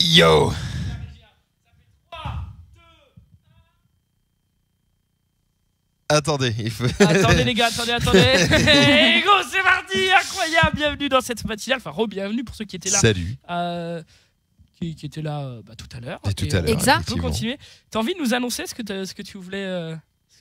Yo Attendez, il faut. Attendez les gars, attendez, attendez. Go, c'est parti, incroyable. Bienvenue dans cette matinale. Enfin, re-bienvenue pour ceux qui étaient là. Salut. Euh, qui, qui étaient là euh, bah, tout à l'heure. Et tout à l'heure. Exact. On peut continuer. T'as envie de nous annoncer ce que, t'as- ce que tu voulais. euh,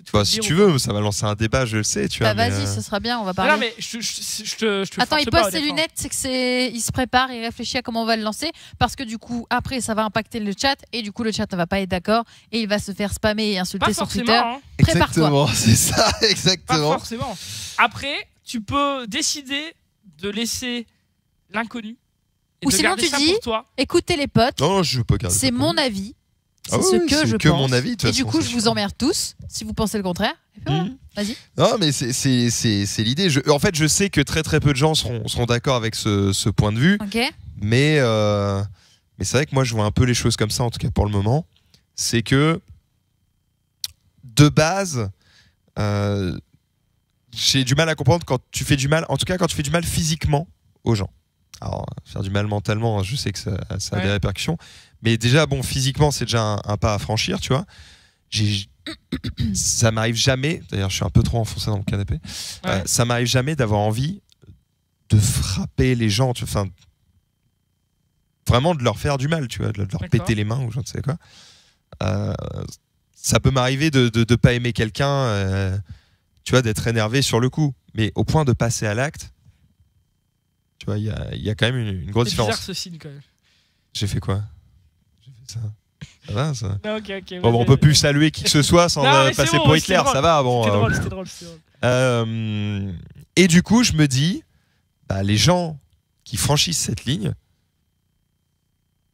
tu voulais si tu pas veux, ça va lancer un débat, je le sais, tu vois. Bah vas-y, euh, ça sera bien, on va parler. non, mais je, je, je, je te, je te Attends, il pas, pose ses lunettes, c'est que c'est, il se prépare, il réfléchit à comment on va le lancer, parce que du coup, après, ça va impacter le chat, et du coup, le chat ne va pas être d'accord, et il va se faire spammer et insulter Pas sur. Twitter. hein. Prépare-toi. Exactement, c'est ça, Pas exactement. forcément. Après, tu peux décider de laisser l'inconnu. Ou sinon, tu dis-. Écoutez les potes, Non, non, je pas garder c'est mon avis, c'est Ah oui, ce oui, que je que pense. mon avis, et du coup, je vous emmerde tous, si vous pensez le contraire. Voilà, Mhm. Vas-y. Non, mais c'est- l'idée. En fait, je sais que très très peu de gens seront, seront d'accord avec ce, ce point de vue, mais, euh, mais c'est vrai que moi je vois un peu les choses comme ça, en tout cas pour le moment. C'est que de base, euh, j'ai du mal à comprendre quand tu fais du mal, en tout cas quand tu fais du mal physiquement aux gens. Alors, faire du mal mentalement, je sais que ça, ça a des répercussions, mais déjà, bon, physiquement, c'est déjà un, un pas à franchir, tu vois. Ça m'arrive jamais, d'ailleurs, je suis un peu trop enfoncé dans mon canapé, Ouais. euh, ça m'arrive jamais d'avoir envie de frapper les gens, tu vois, enfin, vraiment de leur faire du mal, tu vois, de leur péter les mains ou je ne sais quoi. Euh, ça peut m'arriver de ne pas aimer quelqu'un, euh, tu vois, d'être énervé sur le coup, mais au point de passer à l'acte, vois, il y a, il y a quand même une, une grosse C'est bizarre différence. ce signe quand même. J'ai fait quoi? J'ai fait ça. Ça va, ça? Non, ok, ok. Bon, bon, on peut plus saluer qui que ce soit sans Non, euh, passer bon, pour Hitler, drôle. ça va, bon. C'était euh, drôle, c'était drôle, c'était drôle. euh, et du coup, je me dis, bah, les gens qui franchissent cette ligne,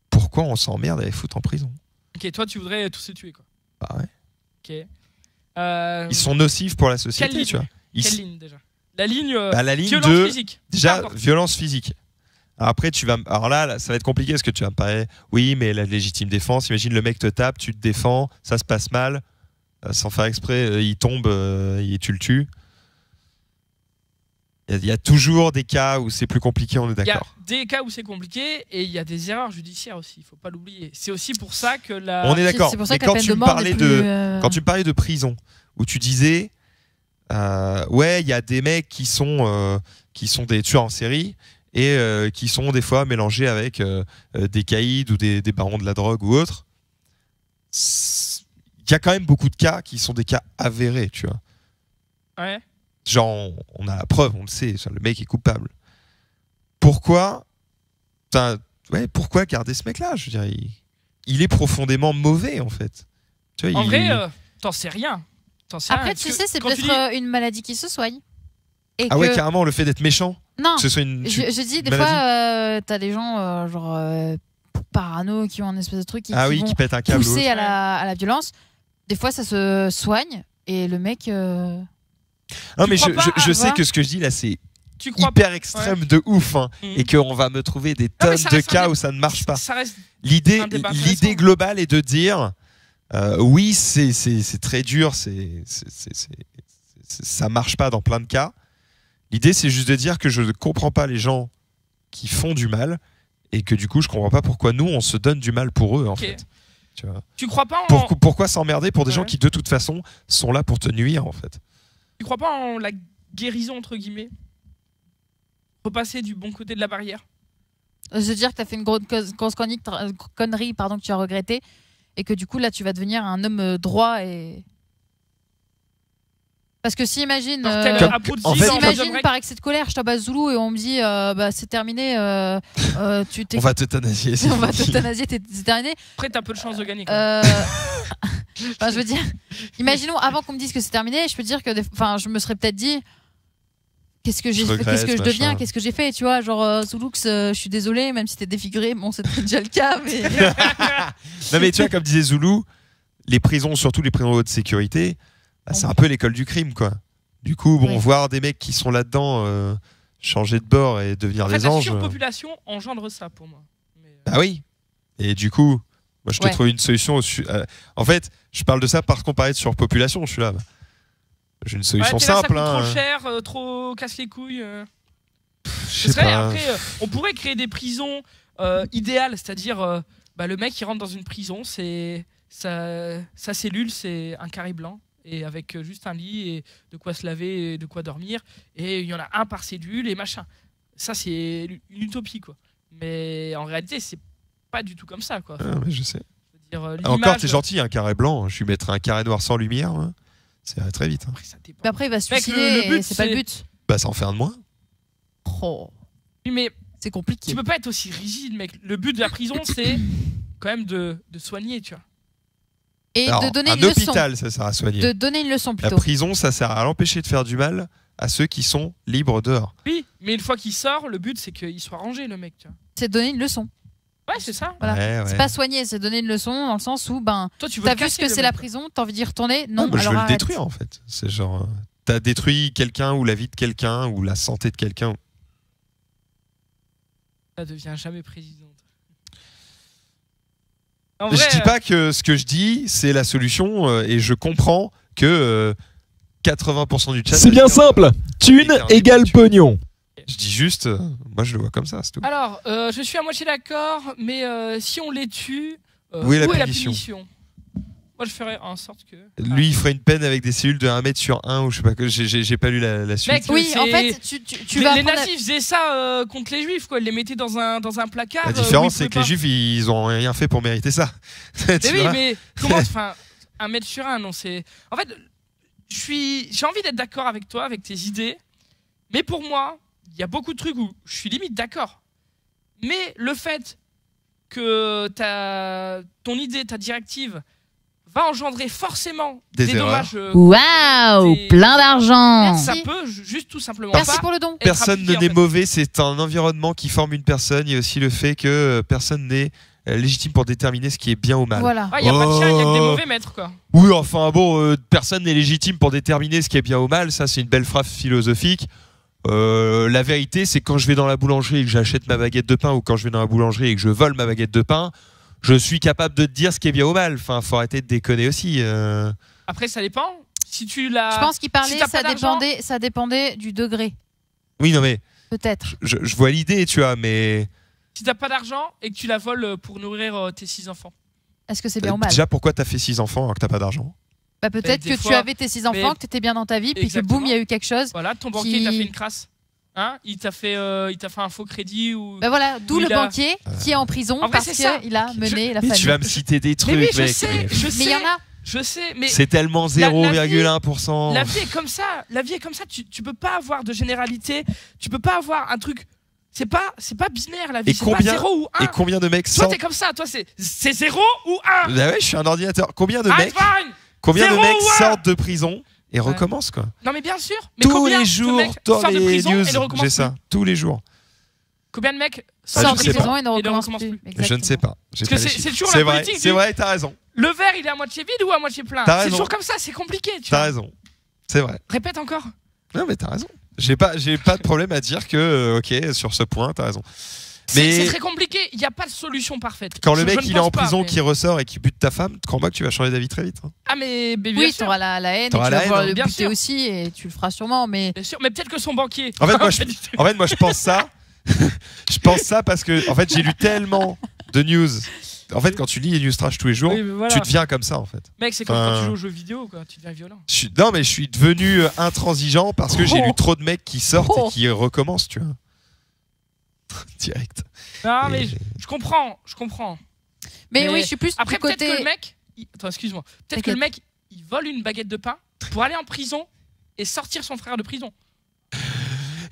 pourquoi on s'emmerde à les foutre en prison? Ok, toi tu voudrais tous se tuer quoi. Bah ouais. Ok. Euh, Ils sont nocifs pour la société, tu vois. Ils- Quelle ligne déjà? La ligne. euh, bah, la ligne violence de physique. déjà violence physique. Alors après, tu vas, alors là, là, ça va être compliqué parce que tu vas me parler, oui, mais la légitime défense. Imagine le mec te tape, tu te défends, ça se passe mal, euh, sans faire exprès, euh, il tombe euh, et tu le tues. Il y a- il y, a toujours des cas où c'est plus compliqué, on est Il y a d'accord. des cas où c'est compliqué et il y a des erreurs judiciaires aussi, il faut pas l'oublier. C'est aussi pour ça que la. On est d'accord. C'est pour ça Mais quand peine tu de me parlais de, quand tu me parlais de prison, où tu disais, euh, ouais, il y a des mecs qui sont, euh, qui sont des tueurs en série et euh, qui sont des fois mélangés avec des caïds ou des, des barons de la drogue ou autres. C'est- Il y a quand même beaucoup de cas qui sont des cas avérés, tu vois. Ouais. Genre, on, a la preuve, on le sait, le mec est coupable. Pourquoi, ouais, pourquoi garder ce mec-là Je veux dire, il, il est profondément mauvais en fait. Tu vois, En il- vrai, t'en sais rien. Après, tu que sais, c'est peut-être euh, une maladie qui se soigne. Et Ah ouais, carrément, le fait d'être méchant, Non, que ce soit une. je, je dis, des maladie. fois, euh, t'as des gens, euh, genre, euh, parano, qui ont un espèce de truc qui, ah qui oui, vont qui pète un câble. ou pousser autre. à la, à la violence. Des fois, ça se soigne, et le mec. euh, Non, Tu mais je, sais que ce que je dis là, c'est tu crois hyper extrême de ouf, hein, Mhm. et qu'on va me trouver des tonnes de un cas où ça ne marche pas. L'idée globale est de dire, euh, oui, c'est, c'est, c'est très dur, c'est, c'est, c'est, c'est- c'est- ça marche pas dans plein de cas. L'idée, c'est juste de dire que je ne comprends pas les gens qui font du mal et que du coup, je comprends pas pourquoi nous, on se donne du mal pour eux, en fait. Tu vois. Tu crois pas en. Pour- pourquoi s'emmerder pour des gens qui, de toute façon, sont là pour te nuire, en fait? Tu crois pas en la guérison entre guillemets? Repasser du bon côté de la barrière? Je veux dire que t'as fait une grosse, tra- connerie pardon, que tu as regretté, et que du coup, là, tu vas devenir un homme euh, droit et. Parce que si imagine. Euh, Comme- en dans fait, Prison Imagine par excès de colère, je tabasse Zoulou et on me dit euh, bah, c'est terminé, euh, euh, tu t'es On va t'euthanasier. c'est on va t'euthanasier, t'es- c'est terminé. Après, t'as peu de chance de gagner. enfin, je veux dire, imaginons avant qu'on me dise que c'est terminé, je peux dire que, des- enfin, je me serais peut-être dit, qu'est-ce que j'ai, Je qu'est-ce que deviens, qu'est-ce que j'ai fait, tu vois, genre euh, Zoulux, euh, je suis désolé, même si t'es défiguré, bon, c'était déjà le cas, mais Non mais tu vois, comme disait Zoulou, les prisons, surtout les prisons de haute sécurité, bah, c'est un peu l'école du crime, quoi. Du coup, bon, voir des mecs qui sont là-dedans euh, changer de bord et devenir En fait, des la anges. surpopulation engendre ça pour moi. Mais, euh, Bah oui. Et du coup, moi, je te Ouais. trouve une solution. Au su- euh, en fait, je parle de ça parce qu'on parlait de surpopulation. Je suis là. bah, J'ai une solution là, simple. Ça coûte hein. trop cher, euh, trop casse les couilles. euh. Serait, pas. après, euh, on pourrait créer des prisons idéales, c'est-à-dire bah, le mec il rentre dans une prison, c'est sa, sa cellule c'est un carré blanc et avec juste un lit et de quoi se laver et de quoi dormir et il y en a un par cellule et machin. Ça c'est une utopie quoi. Mais en réalité c'est pas du tout comme ça quoi. Ah, mais je sais. Dire, Ah, Encore, t'es gentil, un carré blanc. Je lui mettrais un carré noir sans lumière. hein. Ça va très vite. hein. Après, ça dépend. Mais après, il va se Mec, suicider le- le but, et c'est pas c'est- le but. Bah, ça en fait un de moins. Oh, Oui, mais c'est compliqué. tu peux pas être aussi rigide mec. Le but de la prison c'est quand même de, de soigner tu vois. Et Alors, de donner un une leçon. hôpital, ça sert à soigner. De donner une leçon La plutôt. prison, ça sert à l'empêcher de faire du mal à ceux qui sont libres dehors. Oui, mais une fois qu'il sort, le but c'est qu'il soit rangé le mec tu vois. C'est donner une leçon. Ouais, c'est ça. Voilà. Ouais, ouais. C'est pas soigner, c'est donner une leçon dans le sens où, ben, Toi tu veux t'as le vu ce que le c'est la prison, t'as envie d'y retourner Ah, Non, moi, je alors veux le arrête. détruire en fait. C'est genre, euh, t'as détruit quelqu'un ou la vie de quelqu'un ou la santé de quelqu'un. Ça devient jamais présidente. En je vrai, dis euh, pas que ce que je dis, c'est la solution euh, et je comprends que euh, 80% du chat. C'est bien simple. Thune égale pognon. Je dis juste, euh, moi je le vois comme ça, c'est tout. Alors, euh, je suis à moitié d'accord, mais euh, si on les tue, euh, Où est la punition Moi, je ferais en sorte que. Lui, il ferait une peine avec des cellules de 1 mètre sur 1 ou je sais pas que j'ai- j'ai j'ai pas lu la, la suite. Mec, Oui, c'est- en fait, tu, tu, tu les, vas les apprendre à- nazis faisaient ça euh, contre les juifs, quoi. Ils les mettaient dans un, dans un placard. La différence, c'est que les juifs, ils ont rien fait pour mériter ça. Tu Mais oui, vois mais comment. Enfin, un mètre sur un, non, c'est. En fait, je suis. J'ai envie d'être d'accord avec toi, avec tes idées. Mais pour moi, il y a beaucoup de trucs où je suis limite d'accord. Mais le fait que ta, ton idée, ta directive, va engendrer forcément Des des, erreurs. dommages. euh, Waouh, des- plein d'argent. Ça peut ju- juste tout simplement Merci pas pour le don. Personne en n'est mauvais, c'est un environnement qui forme une personne. Il y a aussi le fait que euh, personne n'est euh, légitime pour déterminer ce qui est bien ou mal. Voilà. Il n'y a pas de chien, il n'y a que des Oh. mauvais maîtres, quoi. Oui, enfin bon, euh, personne n'est légitime pour déterminer ce qui est bien ou mal. Ça, c'est une belle phrase philosophique. Euh, la vérité, c'est quand je vais dans la boulangerie et que j'achète ma baguette de pain ou quand je vais dans la boulangerie et que je vole ma baguette de pain, je suis capable de te dire ce qui est bien ou mal. Enfin, faut arrêter de déconner aussi. euh. Après, ça dépend. Si tu l'as. Je pense qu'il parlait, si t'as ça d'argent- dépendait, ça dépendait du degré, Oui, non, mais peut-être. je, je vois l'idée, tu vois, mais Si t'as pas d'argent et que tu la voles euh, pour nourrir euh, tes six enfants. Est-ce que c'est bien ou mal? déjà, pourquoi t'as fait six enfants alors que t'as pas d'argent? Bah, Peut-être que tu avais tes six enfants, mais- que tu étais bien dans ta vie, puis que boum, il y a eu quelque chose. Voilà, ton banquier Qui- il t'a fait une crasse. Hein il t'a fait, euh, il t'a fait un faux crédit ou. Bah voilà, d'où le banquier qui est en prison En parce qu'il a mené la Mais famille. tu vas me citer des trucs, mais oui, je mec. sais, mais- je Mais sais. il y en a. Je sais, mais C'est tellement La- la vie- 0,1%. la vie est comme ça. La vie est comme ça. Tu, tu peux pas avoir de généralité. Tu peux pas avoir un truc. C'est pas, c'est pas binaire la vie. Et C'est combien- pas 0 ou 1. Et combien de mecs Toi, t'es comme ça. Toi, c'est, c'est 0 ou 1. Bah ouais, je suis un ordinateur. Combien de mecs, combien de mecs sortent de prison et recommencent quoi? Non, mais bien sûr. Mais Tous combien les de jours mecs dans sortent de les prison news, et ne recommencent j'ai ça. Tous les jours. Combien de mecs Ah, Sort je de sais prison pas. et ne Et ne recommence recommence plus? plus. Je ne sais pas. J'ai Parce que pas les c'est- chiffres. c'est toujours la vrai, politique c'est du- vrai, t'as raison. Le verre, il est à moitié vide ou à moitié plein? T'as C'est raison. toujours comme ça. C'est compliqué. Tu T'as vois. raison. C'est vrai. Répète encore. Non mais t'as raison. J'ai pas, j'ai pas de problème à dire que, euh, ok, sur ce point, t'as raison. C'est Mais- c'est très compliqué. Il n'y a pas de solution parfaite. Quand le mec je il est en pas, prison, mais- qui ressort et qui bute ta femme, crois-moi que tu vas changer d'avis très vite. hein? Ah, mais, mais Oui, sûr. t'auras la, la haine et tu vas pouvoir haine, le bien buter aussi et tu le feras sûrement. Mais Bien sûr, mais peut-être que son banquier. En fait, moi, je-. En fait, moi, pense ça. je pense ça parce que, en fait, j'ai lu tellement de news. En fait, quand tu lis les news trash tous les jours, Oui, mais voilà. tu deviens comme ça, en fait. Mec, c'est comme Enfin- quand tu joues aux jeux vidéo, quoi. Tu deviens violent. Je suis- Non, mais je suis devenu euh, intransigeant parce que j'ai Oh. lu trop de mecs qui sortent Oh. et qui recommencent, tu vois. Direct. Non, mais je, je comprends, je comprends. mais, Mais oui, je suis plus Après, du peut-être côté. que le mec. il- Attends, excuse-moi. Peut-être que le mec, il vole une baguette de pain pour aller en prison et sortir son frère de prison.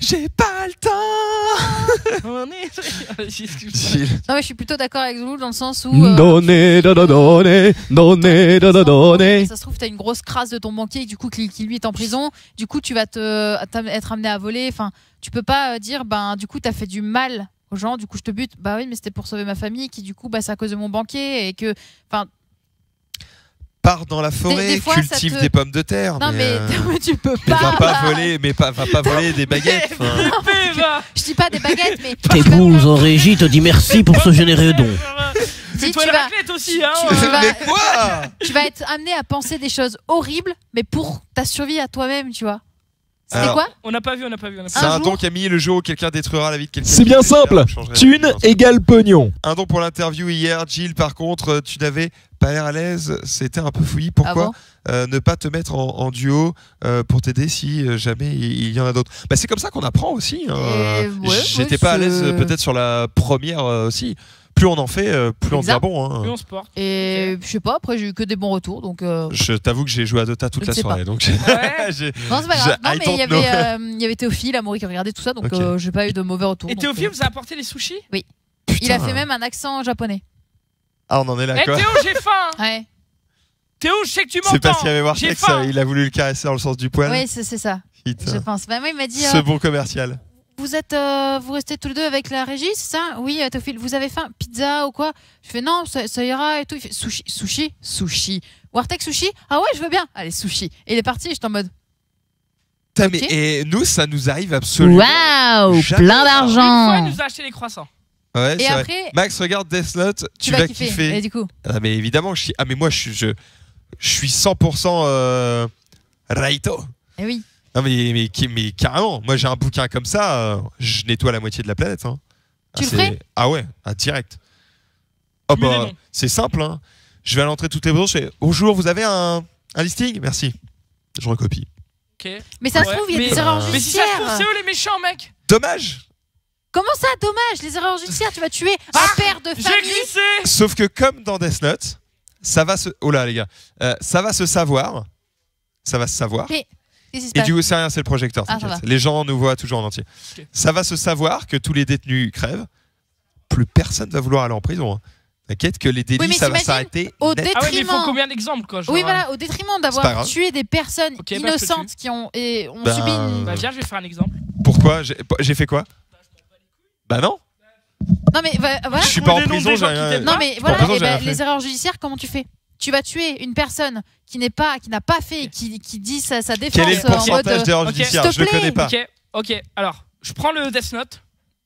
J'ai pas le temps. Non, mais je suis plutôt d'accord avec Zulu dans le sens où. euh, Donné, dodo, donné, donné, dodo, donné. Ça se trouve, t'as une grosse crasse de ton banquier du coup qui, qui, lui est en prison. Du coup, tu vas te être amené à voler. Enfin, tu peux pas euh, dire ben du coup t'as fait du mal aux gens. Du coup, je te bute. Bah oui, mais c'était pour sauver ma famille. Qui du coup, bah c'est à cause de mon banquier et que. Pars dans la forêt, des fois, ça cultive te- des pommes de terre. Non mais, euh, mais tu peux pas. va pas voler, mais pas, va pas voler des baguettes. va Je dis pas des baguettes, mais vas- T'épouse en régie te dit merci pour ce généreux don. si, C'est toi tu la vas, raclette aussi, hein tu vas- mais quoi? tu vas être amené à penser des choses horribles, mais pour ta survie à toi-même, tu vois. C'était Alors, quoi On n'a pas vu, on n'a pas vu. on C'est Un un, jour- don Camille, le jour où quelqu'un détruira la vie de quelqu'un. C'est bien simple. Thune égale pognon. Un don pour l'interview hier, Jill. Par contre, tu n'avais pas l'air à l'aise. C'était un peu fouillis. Pourquoi Ah bon euh, ne pas te mettre en, en duo euh, pour t'aider si euh, jamais il, il y en a d'autres? Bah, C'est comme ça qu'on apprend aussi. hein. Ouais, J'étais ouais, pas à c'est- l'aise peut-être sur la première euh, aussi. Plus on en fait, euh, plus on devient bon. Plus hein. on se porte. Et je sais pas, après j'ai eu que des bons retours donc. euh, Je t'avoue que j'ai joué à Dota toute Je la soirée. Donc Ouais. j'ai- Non, c'est pas grave. Non, mais don't il y know. avait, euh, il y avait Théophile, Amaury qui regardait tout ça, donc euh, j'ai pas eu de mauvais retours. Et donc, Théophile euh, vous a apporté les sushis? Il a fait même un accent japonais. Ah, on en est là Eh quoi. Théo, j'ai faim Ouais, Théo, je sais que tu C'est parce m'entends qu'il y avait Wartex, faim il a voulu le caresser dans le sens du poil. ouais c'est c'est ça, Putain. je pense. Bah, moi, il m'a dit Ce euh, bon commercial. Vous êtes, euh, vous restez tous les deux avec la régie, c'est ça? Oui, euh, Théophile, vous avez faim? Pizza ou quoi? Je fais non, ça, ça ira et tout. Il fait sushi, sushi, sushi. Wartex sushi? Ah ouais, je veux bien. Allez, sushi. Et il est parti, j'étais en mode. Putain, mais- et nous, ça nous arrive absolument. Waouh, plein ça. Une fois, il d'argent. nous a acheté des croissants. Ouais, Et c'est vrai. après, Max, regarde Death Note, tu, tu vas vas kiffer. kiffer. Et du coup, Ah, mais évidemment, je suis... ah mais moi, je suis, je, je suis 100% euh, Raito. eh oui. Non mais, mais, mais carrément, moi j'ai un bouquin comme ça, euh, je nettoie la moitié de la planète. hein. Tu Ah, le c'est- ferais? Ah ouais, ah, direct. Oh Mais bah, c'est simple, hein. je vais à l'entrée de toutes les bourses, je fais bonjour, vous avez un, un listing? Merci. Je recopie. Ok. Mais ça se trouve, il y a mais- des erreurs Mais si ça se trouve, judiciaires. c'est eux les méchants, mec Dommage Comment ça, dommage? Les erreurs judiciaires, tu vas tuer un père de J'ai famille. glissé Sauf que comme dans Death Note, ça va se... Oh là les gars, Euh, ça va se savoir. Ça va se savoir. Se Et du coup, c'est rien, c'est le projecteur. Ah. Les gens nous voient toujours en entier. Ça va se savoir que tous les détenus crèvent. Plus personne va vouloir aller en prison. hein. T'inquiète que les délits, Oui, mais ça va s'arrêter. au net. dé- Ah ouais, mais il faut Détriment. combien d'exemples, quoi genre, Oui, euh, voilà, au détriment d'avoir tué des personnes bah, innocentes qui ont, et ont Ben, subi une. Bah viens, je vais faire un exemple. Pourquoi? J'ai fait quoi? Bah non. Non, mais voilà. Je suis pas en prison. j'ai Non mais voilà, prison, eh ben, les erreurs judiciaires, comment tu fais? Tu vas tuer une personne qui n'est pas, qui n'a pas fait, qui, qui dit sa, sa défense Quel est le en mode. pourcentage euh, d'erreurs ok, judiciaires s'il te Je le connais pas. Ok, ok. Alors, je prends le Death Note.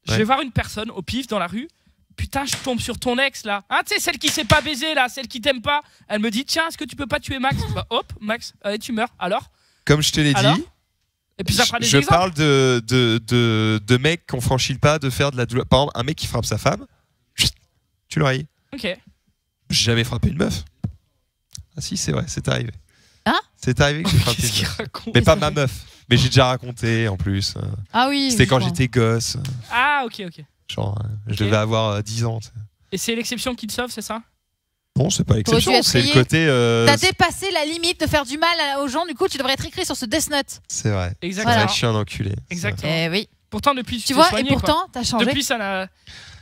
Je vais voir une personne au pif dans la rue. Putain, je tombe sur ton ex là. Ah, tu sais, celle qui s'est pas baisée là, celle qui t'aime pas. Elle me dit Tiens, est-ce que tu peux pas tuer Max? Bah, hop, Max, allez, tu meurs. Alors? Comme je te l'ai Alors dit, Et puis ça fera des je exemples. parle de, de, de, de mecs qui ont franchi le pas de faire de la douleur. Par exemple, un mec qui frappe sa femme, chut, tu l'oreille. Ok. J'ai jamais frappé une meuf. Ah si, c'est vrai, c'est arrivé. Hein C'est arrivé que j'ai frappé une meuf. raconte Mais pas ma meuf. Mais j'ai déjà raconté en plus. euh, Ah oui. C'était quand vois. j'étais gosse. Ah, ok, ok. Genre, euh, je Ok. devais avoir euh, 10 ans. tu sais. Et c'est l'exception qui te sauve, c'est ça? Non, c'est pas T'aurais dû l'exception. C'est le essayer. côté. euh, T'as dépassé la limite de faire du mal à- aux gens, du coup tu devrais être écrit sur ce Death Note. C'est vrai. C'est Exactement. vrai que je suis un enculé. Exactement. Eh oui. Pourtant, depuis, tu Tu t'es vois, soigné, et pourtant t'as changé. Depuis, ça n'a-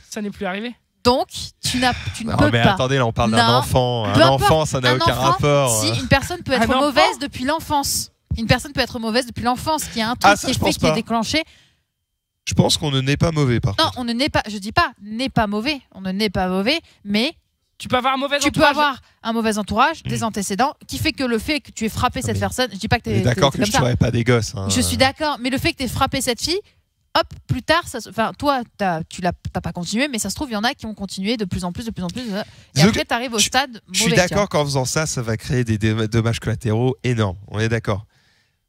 ça n'est plus arrivé. Donc tu n'as, tu ne Non, peux mais pas. attendez, là on parle d'un enfant. Un importe. enfant, ça n'a Un aucun enfant, rapport. Si une personne peut être mauvaise depuis l'enfance. Une personne peut être mauvaise depuis l'enfance, qui a un truc Ah, ça, qui est fait, qui est déclenché. Je pense qu'on ne n'est pas mauvais par Non, contre. on ne n'est pas, je dis pas, n'est pas mauvais. On ne n'est pas mauvais, mais Tu peux avoir un mauvais tu peux entourage. avoir un mauvais entourage, des Mm. antécédents, qui fait que le fait que tu aies frappé Ah, cette mais- personne, je dis pas que t'es est D'accord que comme je tuerais pas des gosses. hein. Je suis d'accord, mais le fait que tu aies frappé cette fille, hop, plus tard, ça, se- enfin, toi, tu l'as t'as pas continué, mais ça se trouve, il y en a qui ont continué de plus en plus, de plus en plus. euh, Et Disons après, tu arrives au je- stade Je suis d'accord qu'en faisant ça, ça va créer des dommages collatéraux énormes. On est d'accord.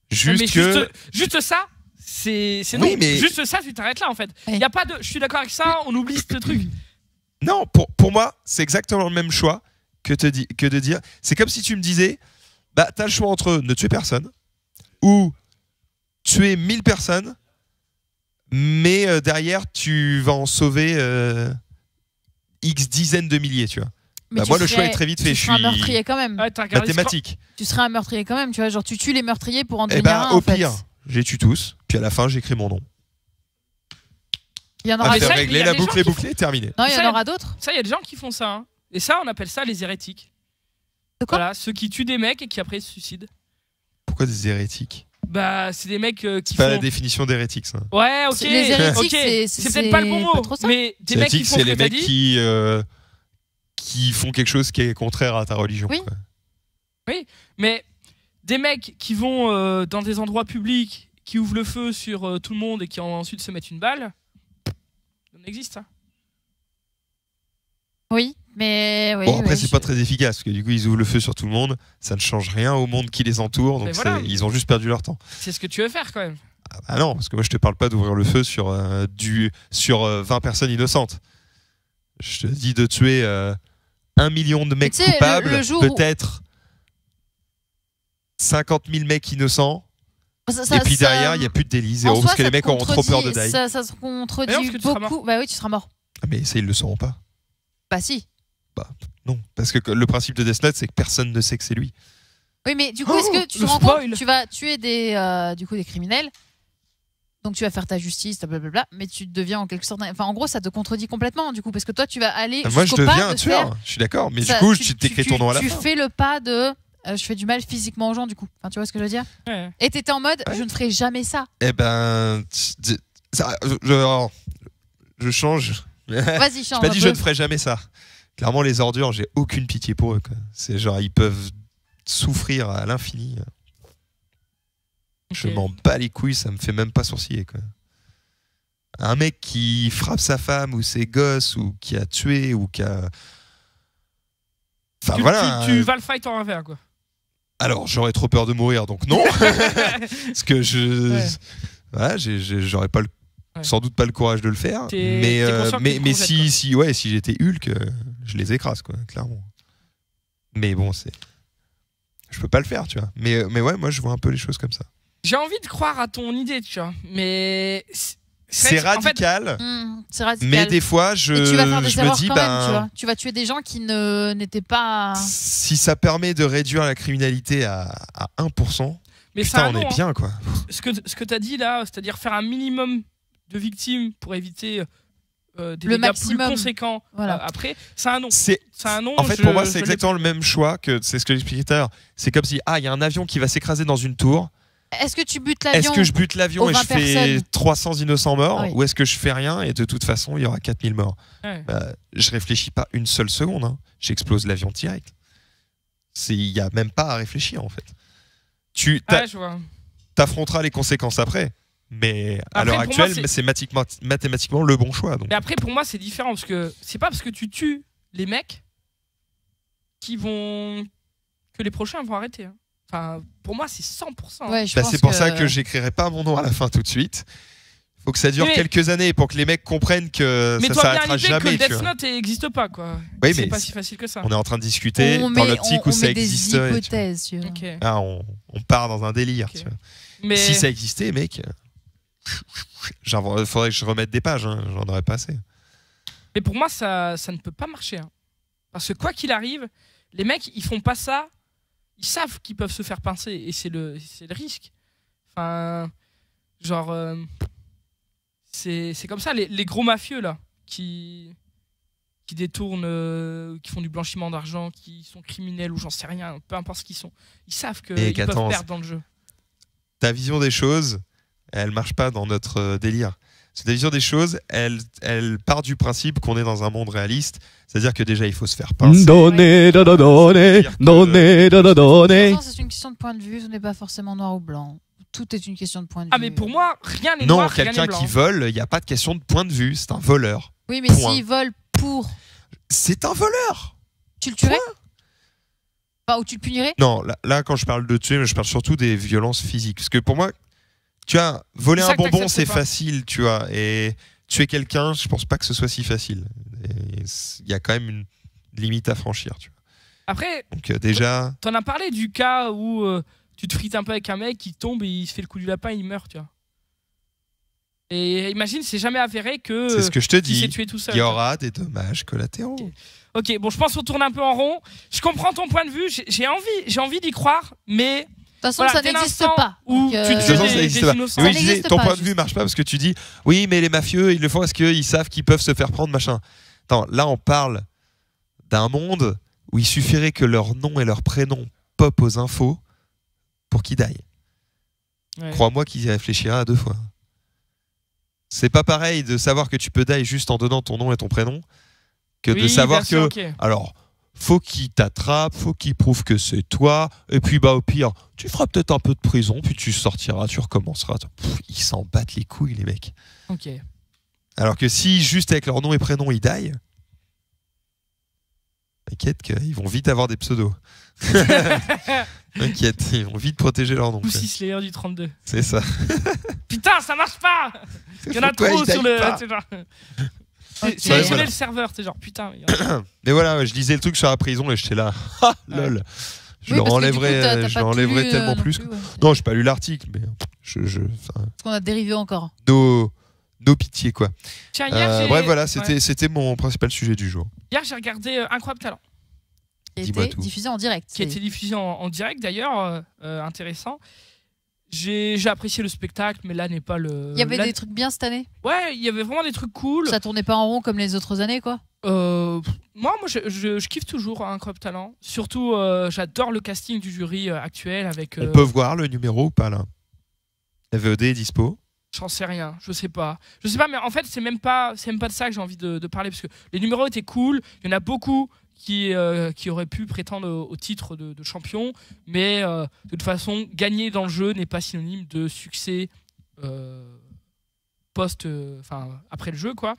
Juste mais que. juste, juste ça, c'est Oui, non. mais- Juste ça, tu t'arrêtes là en fait. Il y a pas de. Je suis d'accord avec ça. On oublie ce truc. Non, pour, pour moi, c'est exactement le même choix que, te di- que de dire. C'est comme si tu me disais bah, t'as le choix entre ne tuer personne ou tuer 1000 personnes, mais euh, derrière, tu vas en sauver euh, X dizaines de milliers, tu vois. Mais Bah, tu moi, le choix est très vite Tu fait. Je serais un suis meurtrier quand même. Ouais, t'as regardé mathématique. Tu serais un meurtrier quand même, tu vois. Genre, tu tues les meurtriers pour en Eh devenir ben, un. au en fait. pire, j'ai tué tous, puis à la fin, j'écris mon nom. Il y en Ah, aura mais Affaire ça, il y réglée, a la des boucle gens est qui bouclée, terminée. Non, il y Ça, en aura d'autres. Ça, il y a des gens qui font ça. hein. Et ça, on appelle ça les hérétiques. De quoi Voilà, ceux qui tuent des mecs et qui après se suicident. Pourquoi des hérétiques? Bah, c'est des mecs euh, qui C'est pas font. la définition d'hérétique, ça. Ouais, ok. C'est- les hérétiques, ok. c'est- c'est c'est- peut-être pas le bon c'est mot. pas trop ça. Mais des mecs qui Hérétique, font c'est ce les que t'as mecs dit. qui, euh, qui font quelque chose qui est contraire à ta religion. Oui. quoi. Mais des mecs qui vont euh, dans des endroits publics, qui ouvrent le feu sur euh, tout le monde et qui ensuite se mettent une balle, ça n'existe ça. Oui, Mais oui. Bon, après, ouais, c'est je- pas très efficace, parce que du coup, ils ouvrent le feu sur tout le monde. Ça ne change rien au monde qui les entoure, donc voilà. ils ont juste perdu leur temps. C'est ce que tu veux faire quand même. Ah bah non, parce que moi, je te parle pas d'ouvrir le feu sur, euh, du, sur euh, 20 personnes innocentes. Je te dis de tuer euh, un million de mecs le- coupables, le jour où- peut-être 50 000 mecs innocents, Ça- ça- et puis derrière, il n'y a plus de délit, zéro, soi, parce que les mecs auront trop peur de die. Ça, ça se non, contredit beaucoup. Bah oui, tu seras mort. Ah, mais ça, ils le sauront pas. Bah si. Non, parce que le principe de Death Note, c'est que personne ne sait que c'est lui. Oui, mais du coup, Oh, est-ce que tu te rends compte Tu vas tuer des, euh, du coup, des criminels. Donc tu vas faire ta justice, blablabla, mais tu deviens en quelque sorte. Enfin, en gros, ça te contredit complètement, du coup, parce que toi, tu vas aller. Moi, je pas deviens un de faire- tueur, je suis d'accord, mais ça- du coup, tu t'écris ton nom à la Tu fin. fais le pas de. euh, je fais du mal physiquement aux gens, du coup. Enfin, tu vois ce que je veux dire Ouais. Et t'étais en mode, Ouais. je ne ferai jamais ça. Eh ben, ça, je, je- je change. Vas-y, change. pas un dit je ne ferai jamais ça. Clairement, les ordures, j'ai aucune pitié pour eux. C'est genre, ils peuvent souffrir à l'infini. Je m'en bats les couilles, ça me fait même pas sourciller. Quoi. Un mec qui frappe sa femme ou ses gosses ou qui a tué ou qui a. Enfin tu, voilà. tu, tu euh, vas le fight en envers quoi. Alors j'aurais trop peur de mourir donc non. Parce que je. Ouais. Voilà, j'aurais pas le. Ouais. Sans doute pas le courage de le faire, mais euh, mais, mais si si ouais si j'étais Hulk, euh, je les écrase quoi, clairement. Mais bon c'est, je peux pas le faire tu vois. Mais mais ouais moi je vois un peu les choses comme ça. J'ai envie de croire à ton idée, tu vois, mais c'est en fait, radical, Mmh, c'est radical. mais des fois je Et tu vas faire des je me dis quand ben même, tu vois. Tu vas tuer des gens qui ne n'étaient pas. si ça permet de réduire la criminalité à, à 1%, mais putain un on nom, est hein. bien quoi. Ce que ce que t'as dit là, c'est-à-dire faire un minimum de victimes pour éviter euh, des Le dégâts maximum. plus conséquents Voilà. euh, après, c'est un nom. C'est C'est un nom. En fait, je- pour moi, c'est exactement le même choix que c'est ce que j'expliquais tout à l'heure. C'est comme si, ah, il y a un avion qui va s'écraser dans une tour. Est-ce que tu butes l'avion Est-ce que je bute l'avion et je 20 fais personnes 300 innocents morts Oui. Ou est-ce que je fais rien et de toute façon, il y aura 4000 morts Ouais. Bah, Je réfléchis pas une seule seconde. hein. J'explose l'avion direct. Il n'y a même pas à réfléchir, en fait. Tu t'a- Ouais, je vois. t'affronteras les conséquences après. Mais à l'heure actuelle, c'est- mathématiquement, mathématiquement le bon choix. Donc. Mais après, pour moi, c'est différent parce que c'est pas parce que tu tues les mecs qui vont que les prochains vont arrêter. hein. Enfin, pour moi, c'est 100%. Ouais, je Bah, pense c'est pour ça que j'écrirai pas mon nom à la fin tout de suite. Faut que ça dure Mais- quelques années pour que les mecs comprennent que Mais ça toi, s'arrêtera jamais. le tu Death. Note n'existe pas, quoi. Oui, c'est mais pas si facile que ça. on est en train de discuter on dans met, l'optique on, où on ça des hypothèses. tu vois. Ok. Ah, on, on part dans un délire. Ok. tu vois. Mais Si ça existait, mec, il faudrait que je remette des pages. hein, J'en aurais pas assez. Mais pour moi, ça, ça ne peut pas marcher. hein. Parce que quoi qu'il arrive, les mecs, ils font pas ça. Ils savent qu'ils peuvent se faire pincer. Et c'est le, c'est le risque. Enfin, genre. euh, c'est c'est comme ça. Les, les gros mafieux, là, qui, qui détournent, euh, qui font du blanchiment d'argent, qui sont criminels ou j'en sais rien, peu importe ce qu'ils sont, ils savent qu'ils peuvent perdre dans le jeu. Ta vision des choses, elle marche pas dans notre euh, délire. Vision des choses, elle, elle part du principe qu'on est dans un monde réaliste. C'est-à-dire que déjà, il faut se faire pincer. Donne, da da donne, donne, da da donne. Pourtant, C'est une question de point de vue, ce n'est pas forcément noir ou blanc. Tout est une question de point de Ah, vue. mais pour moi, rien n'est Non, noir, rien n'est quelqu'un blanc. qui vole, il n'y a pas de question de point de vue. C'est un voleur. Oui, mais s'ils volent pour. C'est un voleur. Tu le tuerais Enfin, ou tu le punirais Non, là, là, quand je parle de tuer, je parle surtout des violences physiques. Parce que pour moi, tu vois, voler un bonbon, c'est facile, tu vois. Et tuer quelqu'un, je pense pas que ce soit si facile. Il y a quand même une limite à franchir, tu vois. Après, Donc euh, déjà, T'en as parlé du cas où euh, tu te frites un peu avec un mec, il tombe et il se fait le coup du lapin, il meurt, tu vois. Et imagine, c'est jamais avéré que c'est ce que je te dis. tué tout seul. Il y aura des dommages collatéraux. Ok. Ok, bon, je pense qu'on tourne un peu en rond. Je comprends ton point de vue, j'ai envie, j'ai envie d'y croire, mais toute façon, Voilà, ça dès n'existe l'instant pas. où Donc, tu euh, De toute façon, ça n'existe pas. Oui, je disais, ton pas, point de vue marche pas parce que tu dis oui, mais les mafieux, ils le font parce qu'ils savent qu'ils peuvent se faire prendre, machin. Attends, là, on parle d'un monde où il suffirait que leur nom et leur prénom pop aux infos pour qu'ils die. Ouais. Crois-moi qu'ils y réfléchiraient à deux fois. C'est pas pareil de savoir que tu peux die juste en donnant ton nom et ton prénom que de savoir que alors faut qu'il t'attrape, faut qu'il prouve que c'est toi, et puis bah au pire, tu feras peut-être un peu de prison, puis tu sortiras, tu recommenceras. Pff, ils s'en battent les couilles les mecs. Ok. Alors que si juste avec leur nom et prénom ils die, T'inquiète qu'ils vont vite avoir des pseudos. T'inquiète, ils vont vite protéger leur nom. Ou 6 layers du 32. C'est ça. Putain, ça marche pas Il y en a trop sur le. c'est Ouais, voilà. le serveur, c'est genre putain. mais voilà, je lisais le truc sur la prison et j'étais là. Ah, lol. Je Oui, leur enlèverais, je enlèverais lu, euh, tellement non plus. ouais. Non, j'ai pas lu l'article, mais je, je, qu'on a dérivé encore. nos, nos pitiés quoi. Tiens, hier, Euh, bref, voilà, c'était, ouais. c'était mon principal sujet du jour. Hier, j'ai regardé euh, Incroyable Talent, Qui a Dis-moi été tout. diffusé en direct. qui a été diffusé en, en direct d'ailleurs, euh, euh, intéressant. J'ai j'ai apprécié le spectacle, mais là n'est pas le. Il y avait là- des trucs bien cette année? Ouais, il y avait vraiment des trucs cool. Ça tournait pas en rond comme les autres années, quoi? Euh, moi, moi je, je- je kiffe toujours hein, Incroyable Talent. Surtout, euh, j'adore le casting du jury euh, actuel avec. euh, On peut voir le numéro ou pas là? La VOD est dispo? J'en sais rien, je sais pas. Je sais pas, mais en fait, c'est même pas, c'est même pas de ça que j'ai envie de, de parler parce que les numéros étaient cool. Il y en a beaucoup qui, euh, qui auraient pu prétendre au, titre de, champion, mais euh, de toute façon, gagner dans le jeu n'est pas synonyme de succès euh, post, enfin après le jeu, quoi.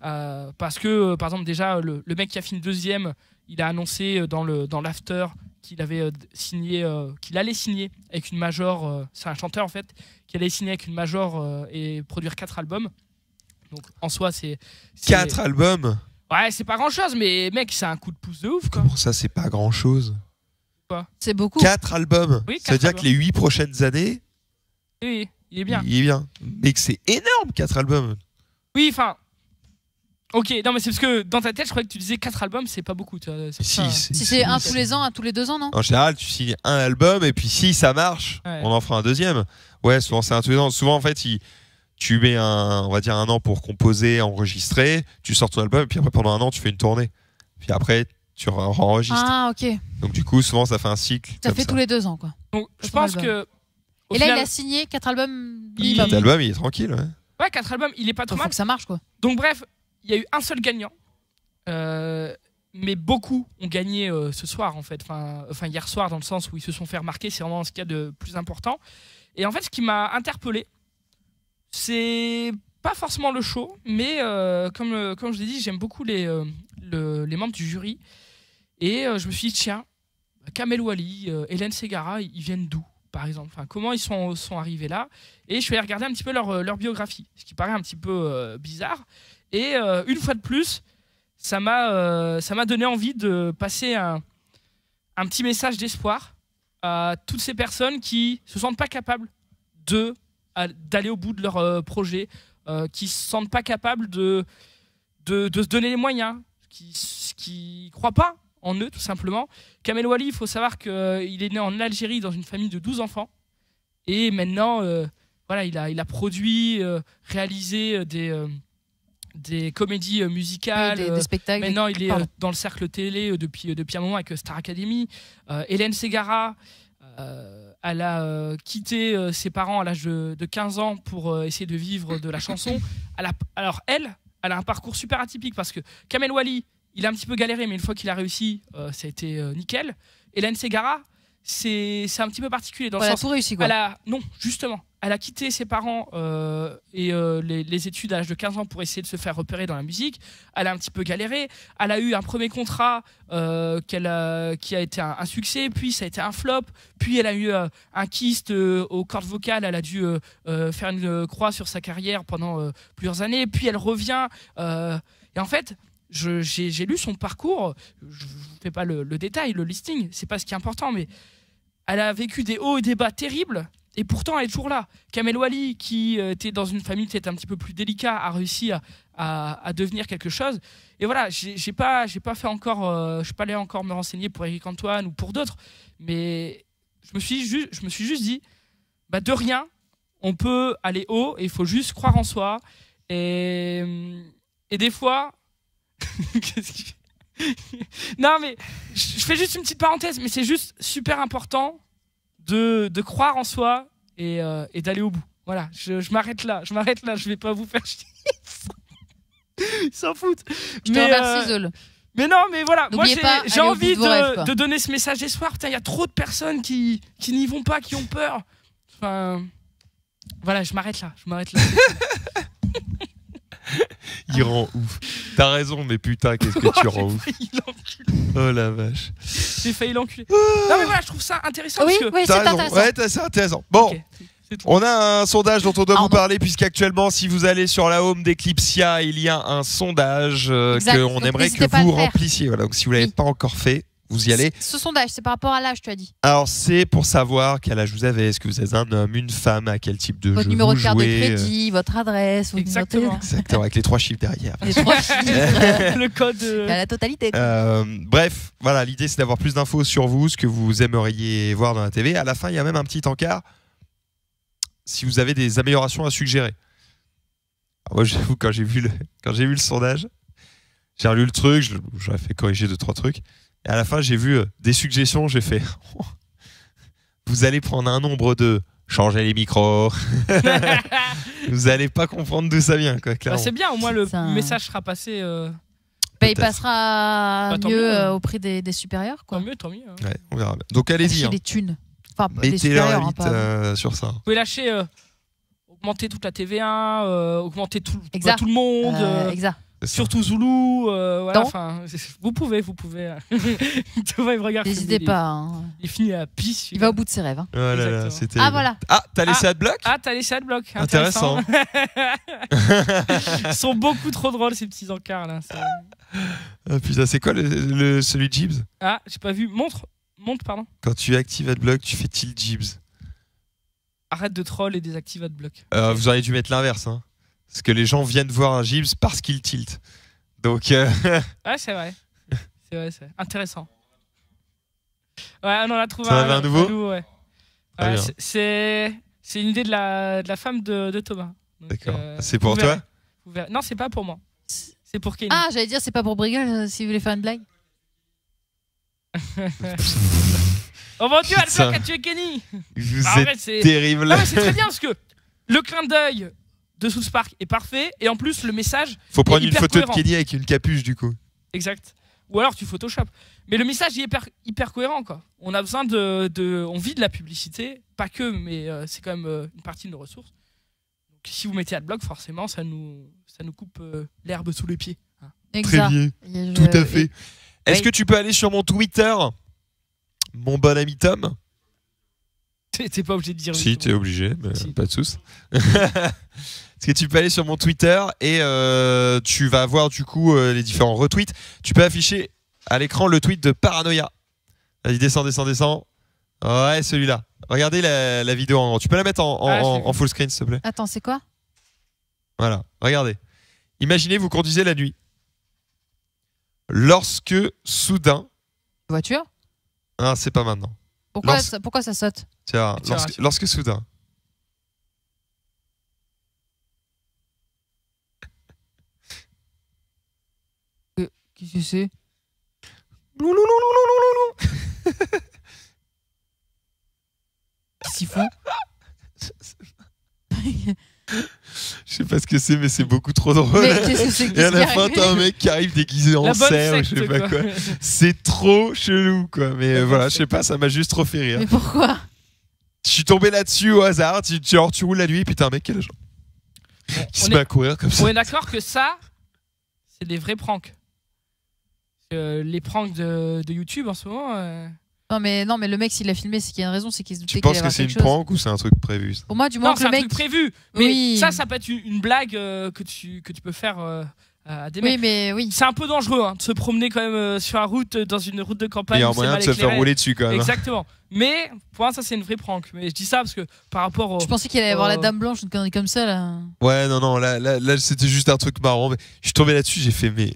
Parce que, par exemple, déjà le, le mec qui a fini deuxième, il a annoncé dans le dans l'after qu'il avait signé, qu'il allait signer avec une major. c'est un chanteur en fait qui allait signer avec une major et produire quatre albums. Donc en soi, c'est- Quatre albums? Ouais, c'est pas grand chose, mais mec, c'est un coup de pouce de ouf quoi. Comment ça, c'est pas grand chose C'est beaucoup. Quatre albums Oui, Ça veut dire albums. que les huit prochaines années, Oui, il est bien. il est bien. Mais que c'est énorme, quatre albums. Oui, enfin. Ok, non, mais c'est parce que dans ta tête, je croyais que tu disais quatre albums, c'est pas beaucoup. tu vois, ça. Si, Si c'est un tous les ans, un tous les deux ans, non? En général, tu signes un album et puis si ça marche, Ouais. on en fera un deuxième. Ouais, souvent c'est un tous les ans. Souvent en fait, il- tu mets un, on va dire un an pour composer, enregistrer, tu sors ton album et puis après pendant un an tu fais une tournée. Puis après tu re- enregistres. Ah, ok. Donc du coup souvent ça fait un cycle. Ça comme fait tous les deux ans, quoi. Donc, je pense album. que. Et là, il a signé quatre albums Il- minimum. Cet album il est tranquille. Ouais. Ouais, quatre albums, il est pas trop mal. que ça marche, quoi. Donc bref, il y a eu un seul gagnant. Euh, mais beaucoup ont gagné euh, ce soir en fait, enfin, enfin hier soir dans le sens où ils se sont fait remarquer, c'est vraiment ce qu'il y a de plus important. Et en fait, ce qui m'a interpellé, c'est pas forcément le show, mais euh, comme, euh, comme je l'ai dit, j'aime beaucoup les, euh, le- les membres du jury. Et je me suis dit, tiens, Kamel Wally, Hélène Segara, ils viennent d'où par exemple? Enfin, Comment ils sont, sont arrivés là? Et je suis allé regarder un petit peu leur, leur biographie, ce qui paraît un petit peu bizarre. Et une fois de plus, ça m'a m'a donné envie de passer un, un petit message d'espoir à toutes ces personnes qui se sentent pas capables de d'aller au bout de leur euh, projet, euh, qui se sentent pas capables de, de, de se donner les moyens, qui qui croient pas en eux tout simplement. Kamel Wally, il faut savoir qu'il est né en Algérie dans une famille de 12 enfants et maintenant euh, voilà, il a il a produit, euh, réalisé euh, des euh, des comédies euh, musicales. des, euh, des spectacles. Maintenant, il est euh, dans le cercle télé euh, depuis, euh, depuis un moment avec euh, Star Academy. Euh, Hélène Segara, euh, elle a euh, quitté euh, ses parents à l'âge de, de 15 ans pour euh, essayer de vivre de la chanson. Elle a- alors, elle, elle a un parcours super atypique parce que Kamel Wally, il a un petit peu galéré, mais une fois qu'il a réussi, ça a été nickel. Hélène Segara, c'est un petit peu particulier dans le Elle a tout réussi, quoi. elle a, non, justement. Elle a quitté ses parents euh, et euh, les, études à l'âge de 15 ans pour essayer de se faire repérer dans la musique. Elle a un petit peu galéré. Elle a eu un premier contrat euh, qui a été un, succès, puis ça a été un flop. Puis elle a eu un kyste aux cordes vocales. Elle a dû faire une croix sur sa carrière pendant plusieurs années. Puis elle revient. et en fait, j'ai lu son parcours. Je ne fais pas le, le détail, le listing. C'est pas ce qui est important, mais elle a vécu des hauts et des bas terribles. Et pourtant, elle est toujours là. Kamel Wally, qui euh, était dans une famille peut-être un petit peu plus délicate, a réussi à, à- devenir quelque chose. Et voilà, j'ai pas, pas fait encore, euh, je suis pas allé encore me renseigner pour Eric Antoine ou pour d'autres, mais je me suis juste, je me suis juste dit, bah de rien, on peut aller haut et il faut juste croire en soi. Et, des fois, non mais je fais juste une petite parenthèse, mais c'est juste super important de, de croire en soi et, euh, et d'aller au bout. Voilà, je, je m'arrête là, je m'arrête là, je vais pas vous faire chier. Ils s'en foutent. Je te Mais, remercie, euh, Zol. mais non, mais voilà, moi j'ai envie de rêves, de, donner ce message d'espoir. Putain, il y a trop de personnes qui, qui n'y vont pas, qui ont peur. Enfin, voilà, je m'arrête là, je m'arrête là. Il rend ouf. T'as raison, mais putain, qu'est-ce que tu rends ouf. Oh la vache. J'ai failli l'enculer. Non mais voilà, je trouve ça intéressant Oui, parce que. oui, c'est intéressant. Ouais, t'as- c'est intéressant. Bon, on a un sondage dont on doit Ah, vous parler, puisqu'actuellement, si vous allez sur la home d'Eclipsia, il y a un sondage euh, qu'on aimerait que vous remplissiez. Voilà, donc si vous l'avez Oui. pas encore fait, vous y allez. Ce sondage, c'est par rapport à l'âge, tu as dit. Alors, c'est pour savoir quel âge vous avez. Est-ce que vous êtes un homme, une femme, à quel type de Votre jeu numéro vous de carte de jouez, euh, crédit, votre adresse, votre Exactement. numéro de Exactement, avec les trois chiffres derrière. les trois chiffres, le code. euh, à la totalité. Euh, bref, voilà, l'idée c'est d'avoir plus d'infos sur vous, ce que vous aimeriez voir dans la TV. À la fin, il y a même un petit encart si vous avez des améliorations à suggérer. Alors moi, j'avoue, quand j'ai vu le, quand j'ai vu le sondage, j'ai relu le truc, j'aurais fait corriger deux trois trucs, et à la fin, j'ai vu euh, des suggestions. J'ai fait, vous allez prendre un nombre de changer les micros. vous allez pas comprendre d'où ça vient, quoi. bah, c'est bien, au moins le Ça- message sera passé. euh, Bah, il passera Bah, mieux mieux. euh, auprès des, des supérieurs. Quoi. Tant mieux, tant mieux. hein. Ouais, on verra. Donc allez-y, hein. les thunes. Enfin, mettez-leur hein, vite pas- euh, sur ça. Vous pouvez lâcher, euh, augmenter toute la TVA, euh, augmenter tout, bah, tout le monde, Euh, euh, exact. Surtout Zoulou. euh, voilà, enfin, vous pouvez, vous pouvez. Thomas, il me regarde. N'hésitez pas. hein. Il finit à la pisse. Il va au bout de ses rêves. hein. Oh là là. Ah, voilà. Ah, t'as laissé Adblock Ah, t'as laissé Adblock. Intéressant. Ils sont beaucoup trop drôles, ces petits encarts là. c'est- Ah, putain, c'est quoi le, le- celui de Jibs? Ah, j'ai pas vu. Montre, montre, pardon. Quand tu actives Adblock, tu fais tilt Jibs. Arrête de troll et désactive Adblock. Euh, vous auriez dû mettre l'inverse, hein. Parce que les gens viennent voir un Jibs parce qu'il tilt. Donc, euh, Ouais, c'est vrai. C'est vrai, c'est intéressant. Ouais, on en a trouvé un nouveau ouais. Ouais, c'est- une idée de la, de la femme de, de Thomas. D'accord. euh, c'est pour toi verrez. Non, c'est pas pour moi. C'est pour Kenny. Ah, j'allais dire, c'est pas pour Brigol euh, si vous voulez faire une blague. oh mon dieu. Adblock a tué Kenny Vous Ah, en êtes terrible. Non, mais c'est très bien parce que le clin d'œil de South Park est parfait et en plus le message Faut prendre une hyper photo cohérent. de Kenny avec une capuche, du coup. exact. Ou alors tu Photoshop. Mais le message est hyper, hyper cohérent quoi. On a besoin de, de- on vit de la publicité, pas que, mais euh, c'est quand même euh, une partie de nos ressources. Donc si vous mettez Adblock, forcément ça nous, ça nous coupe euh, l'herbe sous les pieds. hein. Très Exact. bien. Je- Tout à fait. Est-ce que tu peux aller sur mon Twitter Mon bon ami Tom? T'es pas obligé de dire. Si, t'es obligé, mais Si. pas de soucis. Est-ce que tu peux aller sur mon Twitter et euh, tu vas voir du coup euh, les différents retweets. Tu peux afficher à l'écran le tweet de Paranoia. Vas-y, descends, descends, descends. Ouais, celui-là. Regardez la, la vidéo en grand. Tu peux la mettre en, en- Ah, en- en full screen, s'il te plaît. Attends, c'est quoi? Voilà, regardez. Imaginez, vous conduisez la nuit. Lorsque, soudain. Voiture? Ah, c'est pas maintenant. Pourquoi ça, pourquoi ça saute Tiens, Tiens, lorsque, soudain. Qu'est-ce que c'est? Qu'est-ce Je sais pas ce que c'est, mais c'est beaucoup trop drôle. Et à la fin, t'as un mec qui arrive déguisé en cerf, je sais pas quoi. quoi. C'est trop chelou, quoi. Mais euh, voilà, je sais pas, ça m'a juste trop fait rire. Mais pourquoi? Je suis tombé là-dessus au hasard. Tu, tu, tu roules la nuit, puis t'as un mec qui, se met est- à courir comme ça. On est d'accord que ça, c'est des vrais pranks. Euh, les pranks de, de YouTube en ce moment. euh, Non mais non mais le mec s'il l'a filmé c'est qu'il y a une raison c'est qu'il se doutait Tu penses que c'est une prank ou c'est un truc prévu ça Pour moi du moins Non, que c'est le un mec truc prévu. Mais Oui. ça, ça peut être une, une blague euh, que, tu, que tu peux faire euh, à des Oui mecs. mais oui. C'est un peu dangereux hein, de se promener quand même euh, sur la route, euh, dans une route de campagne. Il y a un moyen de se faire rouler dessus quand même. hein. Exactement. Mais pour moi, ça, c'est une vraie prank. Mais je dis ça parce que par rapport au. Je pensais qu'il allait y avoir la dame blanche une connerie comme ça là. Ouais, non, non, là, là, là, c'était juste un truc marrant. Mais je suis tombé là-dessus, j'ai fait, mais.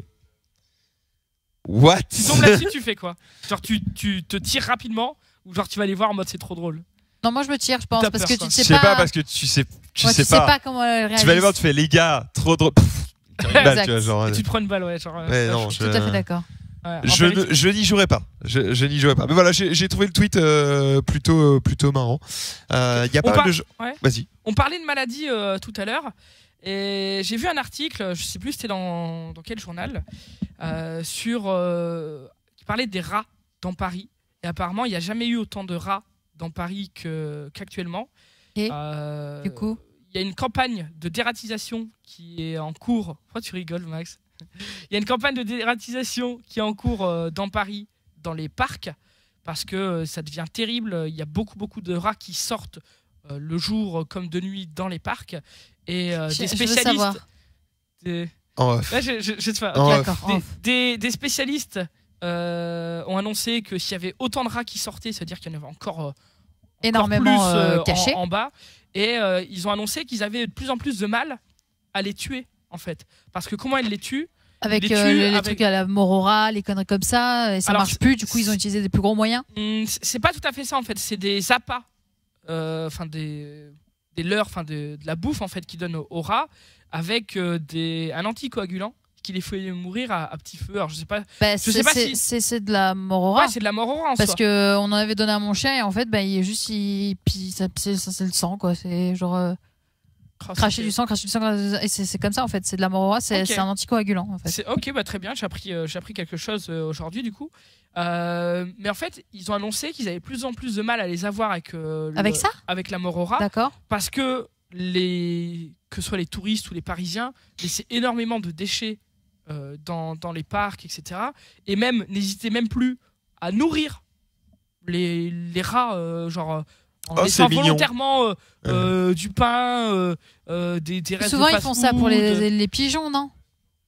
What? Tu tombes là-dessus, tu fais quoi? Genre, tu, tu te tires rapidement ou genre tu vas aller voir en mode c'est trop drôle? Non moi je me tire je pense parce que tu sais pas, pas. parce que tu sais, tu Ouais, sais, tu sais pas. pas comment elle réagit. Tu vas aller voir, tu fais, les gars, trop drôle. Pff, balle, tu vois, genre, Et tu te prends une balle, ouais. Genre, euh, Ouais, non, Je suis tout à fait d'accord. ouais, Je, ne- je n'y jouerai pas. Je, je n'y jouerai pas. Mais voilà, j'ai trouvé le tweet euh, plutôt, plutôt marrant. Euh, Il y a On pas par- de. Vas-y. On parlait de maladie euh, tout à l'heure. Et j'ai vu un article, je sais plus c'était dans, dans quel journal, euh, sur euh, qui parlait des rats dans Paris. Et apparemment, il n'y a jamais eu autant de rats dans Paris qu'actuellement. Et Euh, Du coup il y a une campagne de dératisation qui est en cours. Pourquoi tu rigoles, Max? Il y a une campagne de dératisation qui est en cours dans Paris, dans les parcs, parce que ça devient terrible. Il y a beaucoup, beaucoup de rats qui sortent le jour comme de nuit dans les parcs. Et euh, des spécialistes. des- En Ouais, je, je- je te fais- En ok. off. D'accord. Des, off. des- des spécialistes euh, ont annoncé que s'il y avait autant de rats qui sortaient, c'est-à-dire qu'il y en avait encore, euh, encore Énormément plus, euh, euh, caché. en, en bas. Et euh, ils ont annoncé qu'ils avaient de plus en plus de mal à les tuer, en fait. Parce que comment ils les tuent? Avec les euh, tues les, les avec- trucs à la morora, les conneries comme ça, et ça Alors, marche plus. Du coup, ils ont utilisé des plus gros moyens. Hum, c'est pas tout à fait ça, en fait. C'est des appâts, euh, enfin des, des leurres, enfin de, de la bouffe, en fait, qu'ils donnent aux, aux rats avec euh, des, un anticoagulant qui les fait mourir à, à petit feu. Alors, je sais pas. Bah, sais c'est pas si- c'est- de la morora. Ouais, c'est de la mort au rat, en Parce soi. que on en avait donné à mon chien et en fait, bah, il est juste, il, puis ça, c'est le sang, quoi. C'est genre euh, cracher du sang, cracher du sang, et c'est comme ça en fait. C'est de la morora, c'est un anticoagulant en fait. Ok, bah très bien. J'ai appris, euh, appris quelque chose euh, aujourd'hui du coup. Euh, mais en fait, ils ont annoncé qu'ils avaient de plus en plus de mal à les avoir avec le- Avec ça? avec la rat, D'accord. parce que les que ce soit les touristes ou les Parisiens laissaient énormément de déchets dans, dans les parcs, etc. Et même n'hésitaient même plus à nourrir les, les rats, euh, genre en Oh, laissant c'est volontairement euh, euh, du pain, euh, euh, des, des restes Souvent de ils font ça pour les, les pigeons, non?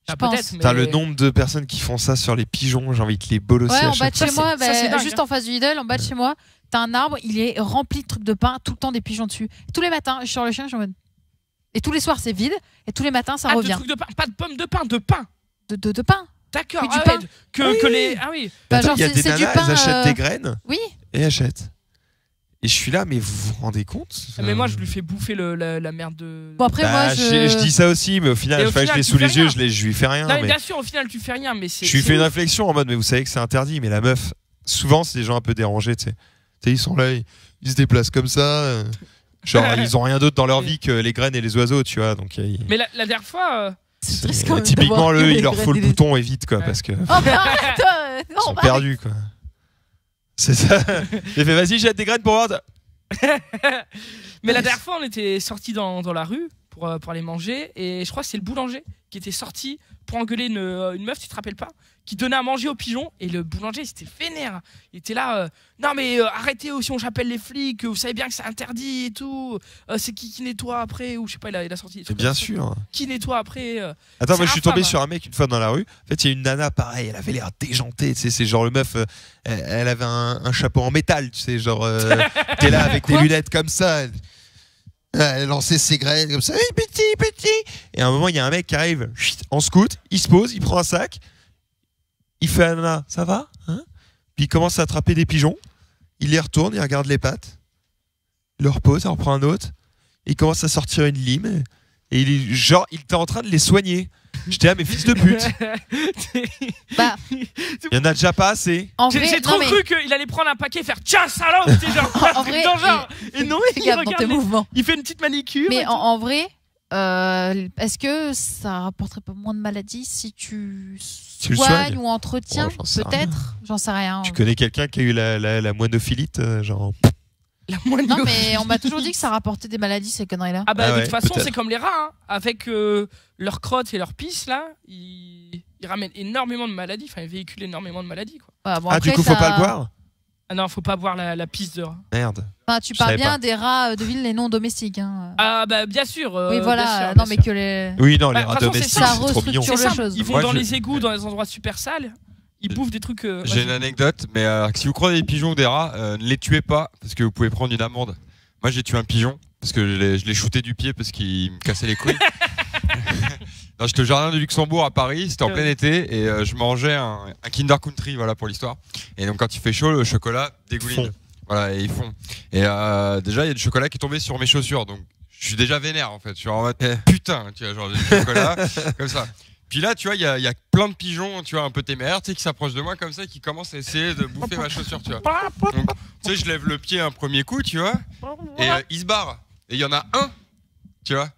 Je Ah, pense. peut-être, mais- Putain, le nombre de personnes qui font ça sur les pigeons, j'ai envie de les bolosser Ouais, à en chaque bas de fois. chez moi, ça, bah, dingue, juste hein. en face du Lidl, en bas de chez moi, t'as un arbre, il est rempli de trucs de pain, tout le temps des pigeons dessus. Tous les matins, je sors le chien, je suis en mode. Et tous les soirs, c'est vide, et tous les matins, ça Ah, de revient. trucs de pain, pas de pommes de pain, de pain. De, de, de pain. D'accord. Oui, du ah pain. ouais, que, que les. Ah oui. Bah, genre, il y a c'est- des du nanas, pain, elles achètent des graines Oui. et achètent. Et je suis là, mais vous vous rendez compte Mais moi, je lui fais bouffer le- la, la merde de. Bon, après, Bah, moi, je... je. je dis ça aussi, mais au final, Et au que je final, l'ai tu sous les yeux, je, lui fais rien. Non, mais mais bien sûr, au final, tu fais rien, mais c'est. je lui c'est fais une ouf. réflexion en mode, mais vous savez que c'est interdit, mais la meuf, souvent, c'est des gens un peu dérangés, tu sais. Tu sais, ils sont là, ils, ils se déplacent comme ça. euh, Genre, ils ont rien d'autre dans leur vie que les graines et les oiseaux, tu vois. Donc, ils- Mais la, la dernière fois. euh, C'est triste quand même typiquement, que le, les il leur faut le graines et les- bouton et vite, quoi, Ouais. parce que Oh, mais arrête euh, ils Non, sont bah, perdus, quoi. C'est ça. J'ai fait, vas-y, jette des graines pour voir. Mais la dernière fois, on était sortis dans, dans la rue pour, euh, pour aller manger, et je crois que c'est le boulanger qui était sorti pour engueuler une, euh, une meuf, tu te rappelles pas? Qui donnait à manger aux pigeons, et le boulanger, c'était vénère. Il était là, euh, non mais euh, arrêtez, ou sinon j'appelle les flics, vous savez bien que c'est interdit et tout. Euh, c'est qui qui nettoie après, ou je sais pas, il a, il a sorti. des bien sûr. Qui nettoie après euh. Attends, moi je suis tombé hein. sur un mec une fois dans la rue. En fait, il y a une nana pareil, elle avait l'air déjantée. Tu sais, c'est genre le meuf, elle, elle avait un, un chapeau en métal, tu sais, genre t'es là avec des lunettes comme ça. Elle, elle lançait ses graines comme ça, petit, petit. Et à un moment, il y a un mec qui arrive en scout, il se pose, il prend un sac, il fait à la nana, ça va hein? Puis il commence à attraper des pigeons, il les retourne, il regarde les pattes, il le repose, il en reprend un autre, il commence à sortir une lime. Et il est genre, il était en train de les soigner. J'étais là, mais fils de pute, Bah, il y en a déjà pas assez. J'ai trop mais- cru qu'il allait prendre un paquet et faire tiens salope genre, En vrai, genre. et non il regarde les- il fait une petite manicure Mais en vrai, euh, est-ce que ça rapporterait pas moins de maladies si tu Tu le soignes soignes ou entretiens Oh, Peut-être J'en sais rien. Tu connais quelqu'un qui a eu la, la, la moinophilite euh, genre la Non, mais on m'a toujours dit que ça rapportait des maladies, ces conneries-là. Ah bah Ah de toute façon c'est comme les rats, hein. avec euh, leurs crottes et leurs pisses là, ils... ils ramènent énormément de maladies, enfin ils véhiculent énormément de maladies quoi. Ouais, bon, Ah, du coup, faut t'as- pas le boire Ah non, faut pas boire la, la pisse de rat. Merde. Enfin, tu Je parles savais bien pas. des rats euh, de ville et non domestiques. Hein. Ah bah bien sûr. euh, oui, bien voilà. sûr, non, bien mais sûr. que les. Oui, non, Bah, les de rats toute façon, c'est domestiques, ça, c'est trop mignon. simple, ils vont Moi, dans je- les égouts, dans les endroits super sales, ils bouffent des trucs. euh, J'ai vas-y. une anecdote, mais euh, si vous croisez des pigeons ou des rats, euh, ne les tuez pas parce que vous pouvez prendre une amende. Moi, j'ai tué un pigeon parce que je l'ai- je l'ai shooté du pied parce qu'il me cassait les couilles. non, j'étais au jardin du Luxembourg à Paris, c'était en Euh. plein été et euh, je mangeais un, un Kinder Country, voilà pour l'histoire. Et donc quand il fait chaud, le chocolat dégouline. Fond. Voilà, et ils font. Et euh, déjà, il y a du chocolat qui est tombé sur mes chaussures, donc je suis déjà vénère en fait. Je suis en mode putain, tu vois, genre du chocolat comme ça. Puis là, tu vois, il y, a- il y a plein de pigeons, tu vois, un peu téméraires, tu sais, qui s'approchent de moi comme ça, et qui commencent à essayer de bouffer ma chaussure, tu vois. Donc, tu sais, je lève le pied un premier coup, tu vois, et euh, ils se barrent. Et il y en a un, tu vois.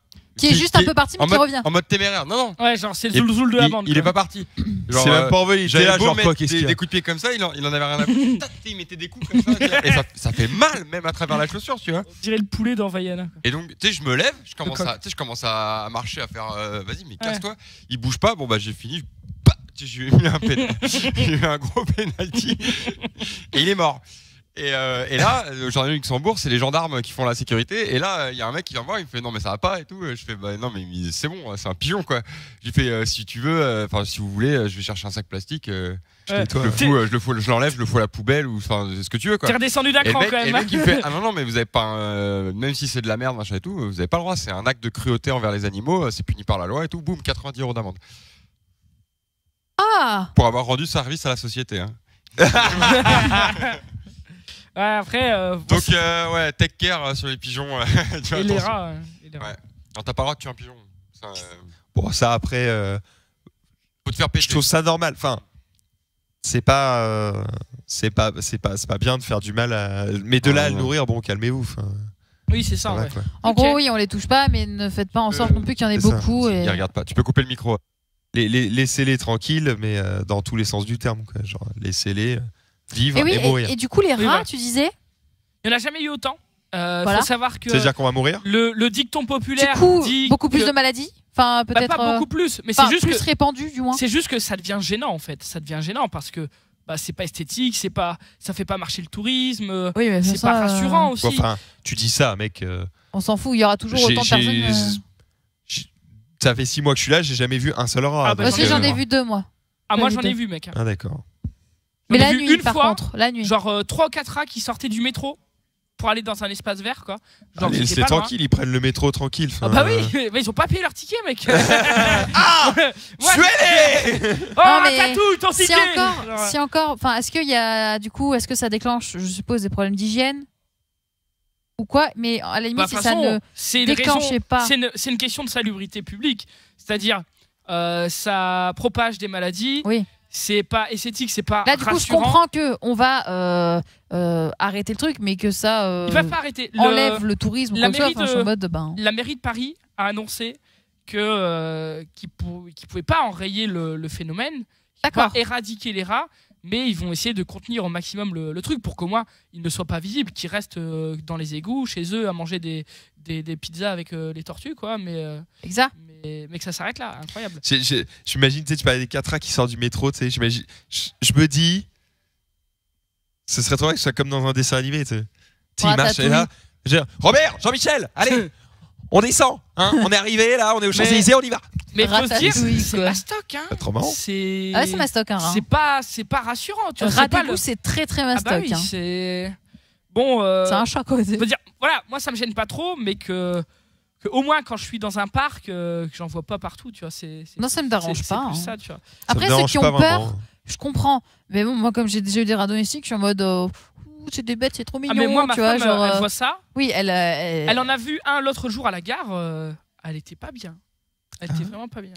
Qui est juste un peu parti, mais en qui mode, revient. en mode téméraire. Non, non. Ouais, genre c'est le Il- zoul zoul de la il, bande. il est quoi. pas parti. Genre, C'est euh, même pas envolé. J'avais J'étais là, beau genre mettre quoi, qu'est-ce des, qu'il y des a coups de pied comme ça, il en, il en avait rien à foutre. Tac, il mettait des coups comme ça. tu vois. Et ça, ça fait mal, même à travers la chaussure, tu vois. On dirait le poulet dans Vaiana. Et donc, tu sais, je me lève, je commence, coq. à, tu sais, je commence à marcher, à faire euh, vas-y, mais Ouais. casse-toi. Il bouge pas, bon, bah, j'ai fini. Bah, tu sais, je lui ai mis un, j'ai eu un gros penalty. et il est mort. Et, euh, et là, au gendarmerie de Luxembourg, c'est les gendarmes qui font la sécurité. Et là, il y a un mec qui vient me voir, il me fait non, mais ça va pas et tout. Je fais bah non, mais c'est bon, c'est un pigeon quoi. J'ai fait euh, si tu veux, euh, enfin, si vous voulez, euh, je vais chercher un sac plastique. euh, Ouais. je le fous, je le fous, je l'enlève, je le fous à la poubelle ou enfin, ce que tu veux quoi. T'es redescendu d'un Et le cran quand et même. le hein. mec, il me fait Ah non, non, mais vous avez pas. un- euh, même si c'est de la merde, machin et tout, vous avez pas le droit. C'est un acte de cruauté envers les animaux, c'est puni par la loi et tout. Boum, 90 euros d'amende. Ah Pour avoir rendu service à la société. hein. Ouais, après, euh, Donc, euh, ouais, take care euh, sur les pigeons. euh, tu vois, et les rats. et les rats. Ouais. Non, t'as pas le droit de tuer un pigeon. Ça, euh, Bon, ça après, euh, faut te faire péter. je trouve ça normal. Enfin, c'est pas, euh, c'est pas, c'est pas, c'est pas bien de faire du mal à. Mais de là à le Ouais. nourrir, bon, calmez-vous. Oui, c'est ça. ouais. En gros, oui, on les touche pas, mais ne faites pas en sorte Euh, non plus qu'il y en ait ça. beaucoup. Et... Il regarde pas. Tu peux couper le micro. Les- les- Laissez-les tranquilles, mais euh, dans tous les sens du terme. Quoi. Genre, laissez-les euh, vivre Et oui, et, mourir. et du coup, les rats, Oui, voilà. tu disais Il n'y en a jamais eu autant. Euh, Voilà. faut savoir que C'est-à-dire qu'on va mourir le, le dicton Du populaire coup, dit beaucoup plus que- de maladies Enfin, Bah, peut-être. pas euh, beaucoup plus, mais enfin, c'est juste plus que répandu, du moins. c'est juste que ça devient gênant en fait. Ça devient gênant parce que bah, c'est pas esthétique, c'est pas, ça fait pas marcher le tourisme, euh, Oui, mais c'est pas euh, rassurant aussi. Enfin, tu dis ça, mec. euh, On s'en fout, il y aura toujours autant de personnes. euh. Ça fait six mois que je suis là, j'ai jamais vu un seul rat. Ah, bah, Moi donc, aussi, j'en ai euh, vu deux, moi. ah moi j'en ai vu mec. Ah d'accord. Mais la vu nuit, une par fois, contre. La nuit. Genre euh, 3 ou 4 rats qui sortaient du métro pour aller dans un espace vert quoi. Genre Allez, j'étais c'est loin. tranquille, ils prennent le métro tranquille. Ah enfin, bah oui, euh, mais ils ont pas payé leur ticket mec. Ah Ouais. Tuez-les Oh Non, mais Ratatouille, ton Si ticket encore, Genre, si encore, enfin, est-ce qu'il y a, du coup, est-ce que ça déclenche, je suppose, des problèmes d'hygiène ou quoi? Mais à la limite, bah, si ça façon, ne c'est déclenchait pas. C'est une, c'est une question de salubrité publique. C'est-à-dire, euh, ça propage des maladies. Oui. C'est pas esthétique, c'est pas Là, du coup, je comprends que on va euh, euh, arrêter le truc, mais que ça euh, Ils peuvent pas arrêter. Le- enlève le tourisme la mairie Enfin, de- suis en mode, ben, La mairie de Paris a annoncé que euh, qu'ils pou- pouvaient pas enrayer le, le phénomène, pas éradiquer les rats, mais ils vont essayer de contenir au maximum le, le truc pour qu'au moins ils ne soient pas visibles, qu'ils restent dans les égouts, chez eux, à manger des, des, des pizzas avec les tortues, quoi. Mais, Exact. mais, mais que ça s'arrête là, incroyable. J'imagine, tu sais, tu parlais des 4 rats qui sortent du métro, tu sais, j'imagine. Je me dis. Ce serait trop vrai que ce soit comme dans un dessin animé, tu sais. Tu sais, il marche et là. je veux dire, Robert, Jean-Michel, allez, on descend, hein, on est arrivé là, on est au Champs-Élysées, on y va. Mais faut se dire, Ratatouille, c'est mastoc, hein. Pas trop marrant. C'est. Ah ouais, c'est mastoc, rat. C'est pas, c'est pas rassurant, tu vois. Pas le- c'est très très Ah mastoc. bah oui, hein. c'est. Bon. euh, C'est un chat, quoi. Je veux dire, voilà, moi ça me gêne pas trop, mais que au moins quand je suis dans un parc, euh, que j'en vois pas partout, tu vois. C'est, Non, ça me dérange pas. plus hein. ça, tu vois. Ça me Après, ceux qui ont peur, vraiment. je comprends. Mais bon, moi, comme j'ai déjà eu des rats domestiques, je suis en mode. euh, c'est des bêtes, c'est trop mignon. Ah, mais moi, ma tu vois, femme, genre, elle euh, voit ça. Oui, elle. elle- Elle en a vu un l'autre jour à la gare. euh, elle était pas bien. Elle était Ah. vraiment pas bien.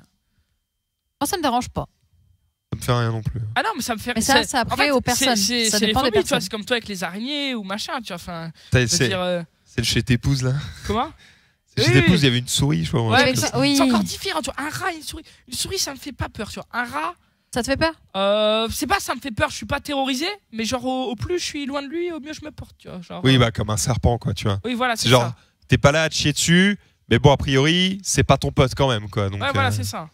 Moi, ça me dérange pas. Ça me fait rien non plus. Ah non, mais ça me fait. Mais ça, c'est- c'est après en fait, aux personnes. C'est, Ça les dépend des phobies, tu vois. personnes. C'est comme toi avec les araignées ou machin, tu vois. Enfin, euh, c'est le chez t'épouse là. comment? Chez Oui, il y avait une souris, je crois. Ouais, oui. C'est encore différent, tu vois. Un rat et une souris. Une souris, ça me fait pas peur, tu vois. Un rat. Ça te fait peur? Euh, c'est pas ça me fait peur, je suis pas terrorisé, mais genre au, au plus je suis loin de lui, au mieux je me porte, tu vois. Genre, Oui, euh, bah comme un serpent, quoi, tu vois. oui, voilà, C'est c'est genre, ça. t'es pas là à te chier dessus, mais bon, a priori, c'est pas ton pote quand même, quoi. Donc, Ouais, voilà, euh, c'est ça.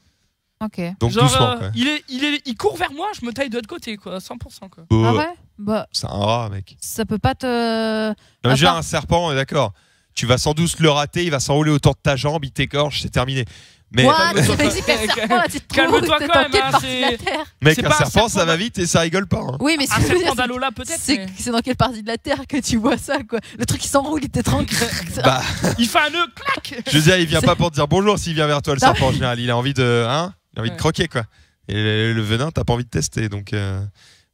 Ok. donc genre, doucement, euh, il, est, il, est, il court vers moi, je me taille de l'autre côté, quoi, 100%, quoi. Oh, Ah ouais? Bah, C'est un rat, mec. ça peut pas te. Non, mais part- un serpent, on est d'accord. Tu vas sans doute le rater, il va s'enrouler autour de ta jambe, il t'écorche, c'est terminé. Mais calme-toi. Quand même, hein, mec, un serpent, ça va de- vite et ça rigole pas. hein. Oui, mais ce Un serpent d'Alola, peut-être, c'est mais dans quelle partie de la Terre que tu vois ça, quoi? Le truc qui s'enroule, il t'étrangle. Bah, il fait un nœud, clac je veux dire, il vient pas pour te dire bonjour s'il vient vers toi, le Non. serpent en général. Il a envie de, hein, il a envie de croquer, quoi. Et le, le venin, t'as pas envie de tester, donc. euh,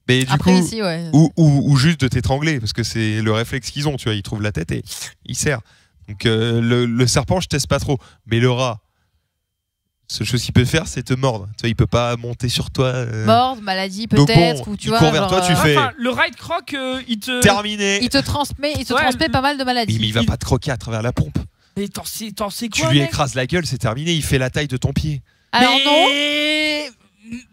Mais du Après, coup, ici, ouais. ou, ou, ou juste de t'étrangler parce que c'est le réflexe qu'ils ont tu vois ils trouvent la tête et ils serrent donc euh, le, le serpent je teste pas trop mais le rat seule chose qu'il peut faire c'est te mordre tu vois il peut pas monter sur toi euh, Morde, maladie, peut-être, bon, ou tu il vois. court vers genre, toi, tu euh, fais- Enfin, le ride croc, euh, il te. terminé Il te transmet, il te Ouais, transmet le- pas mal de Oui, maladies. mais il va il- pas te croquer à travers la pompe Mais t'en sais, sais Tu quoi lui écrases la gueule, c'est terminé. Il fait la taille de ton pied. Alors non.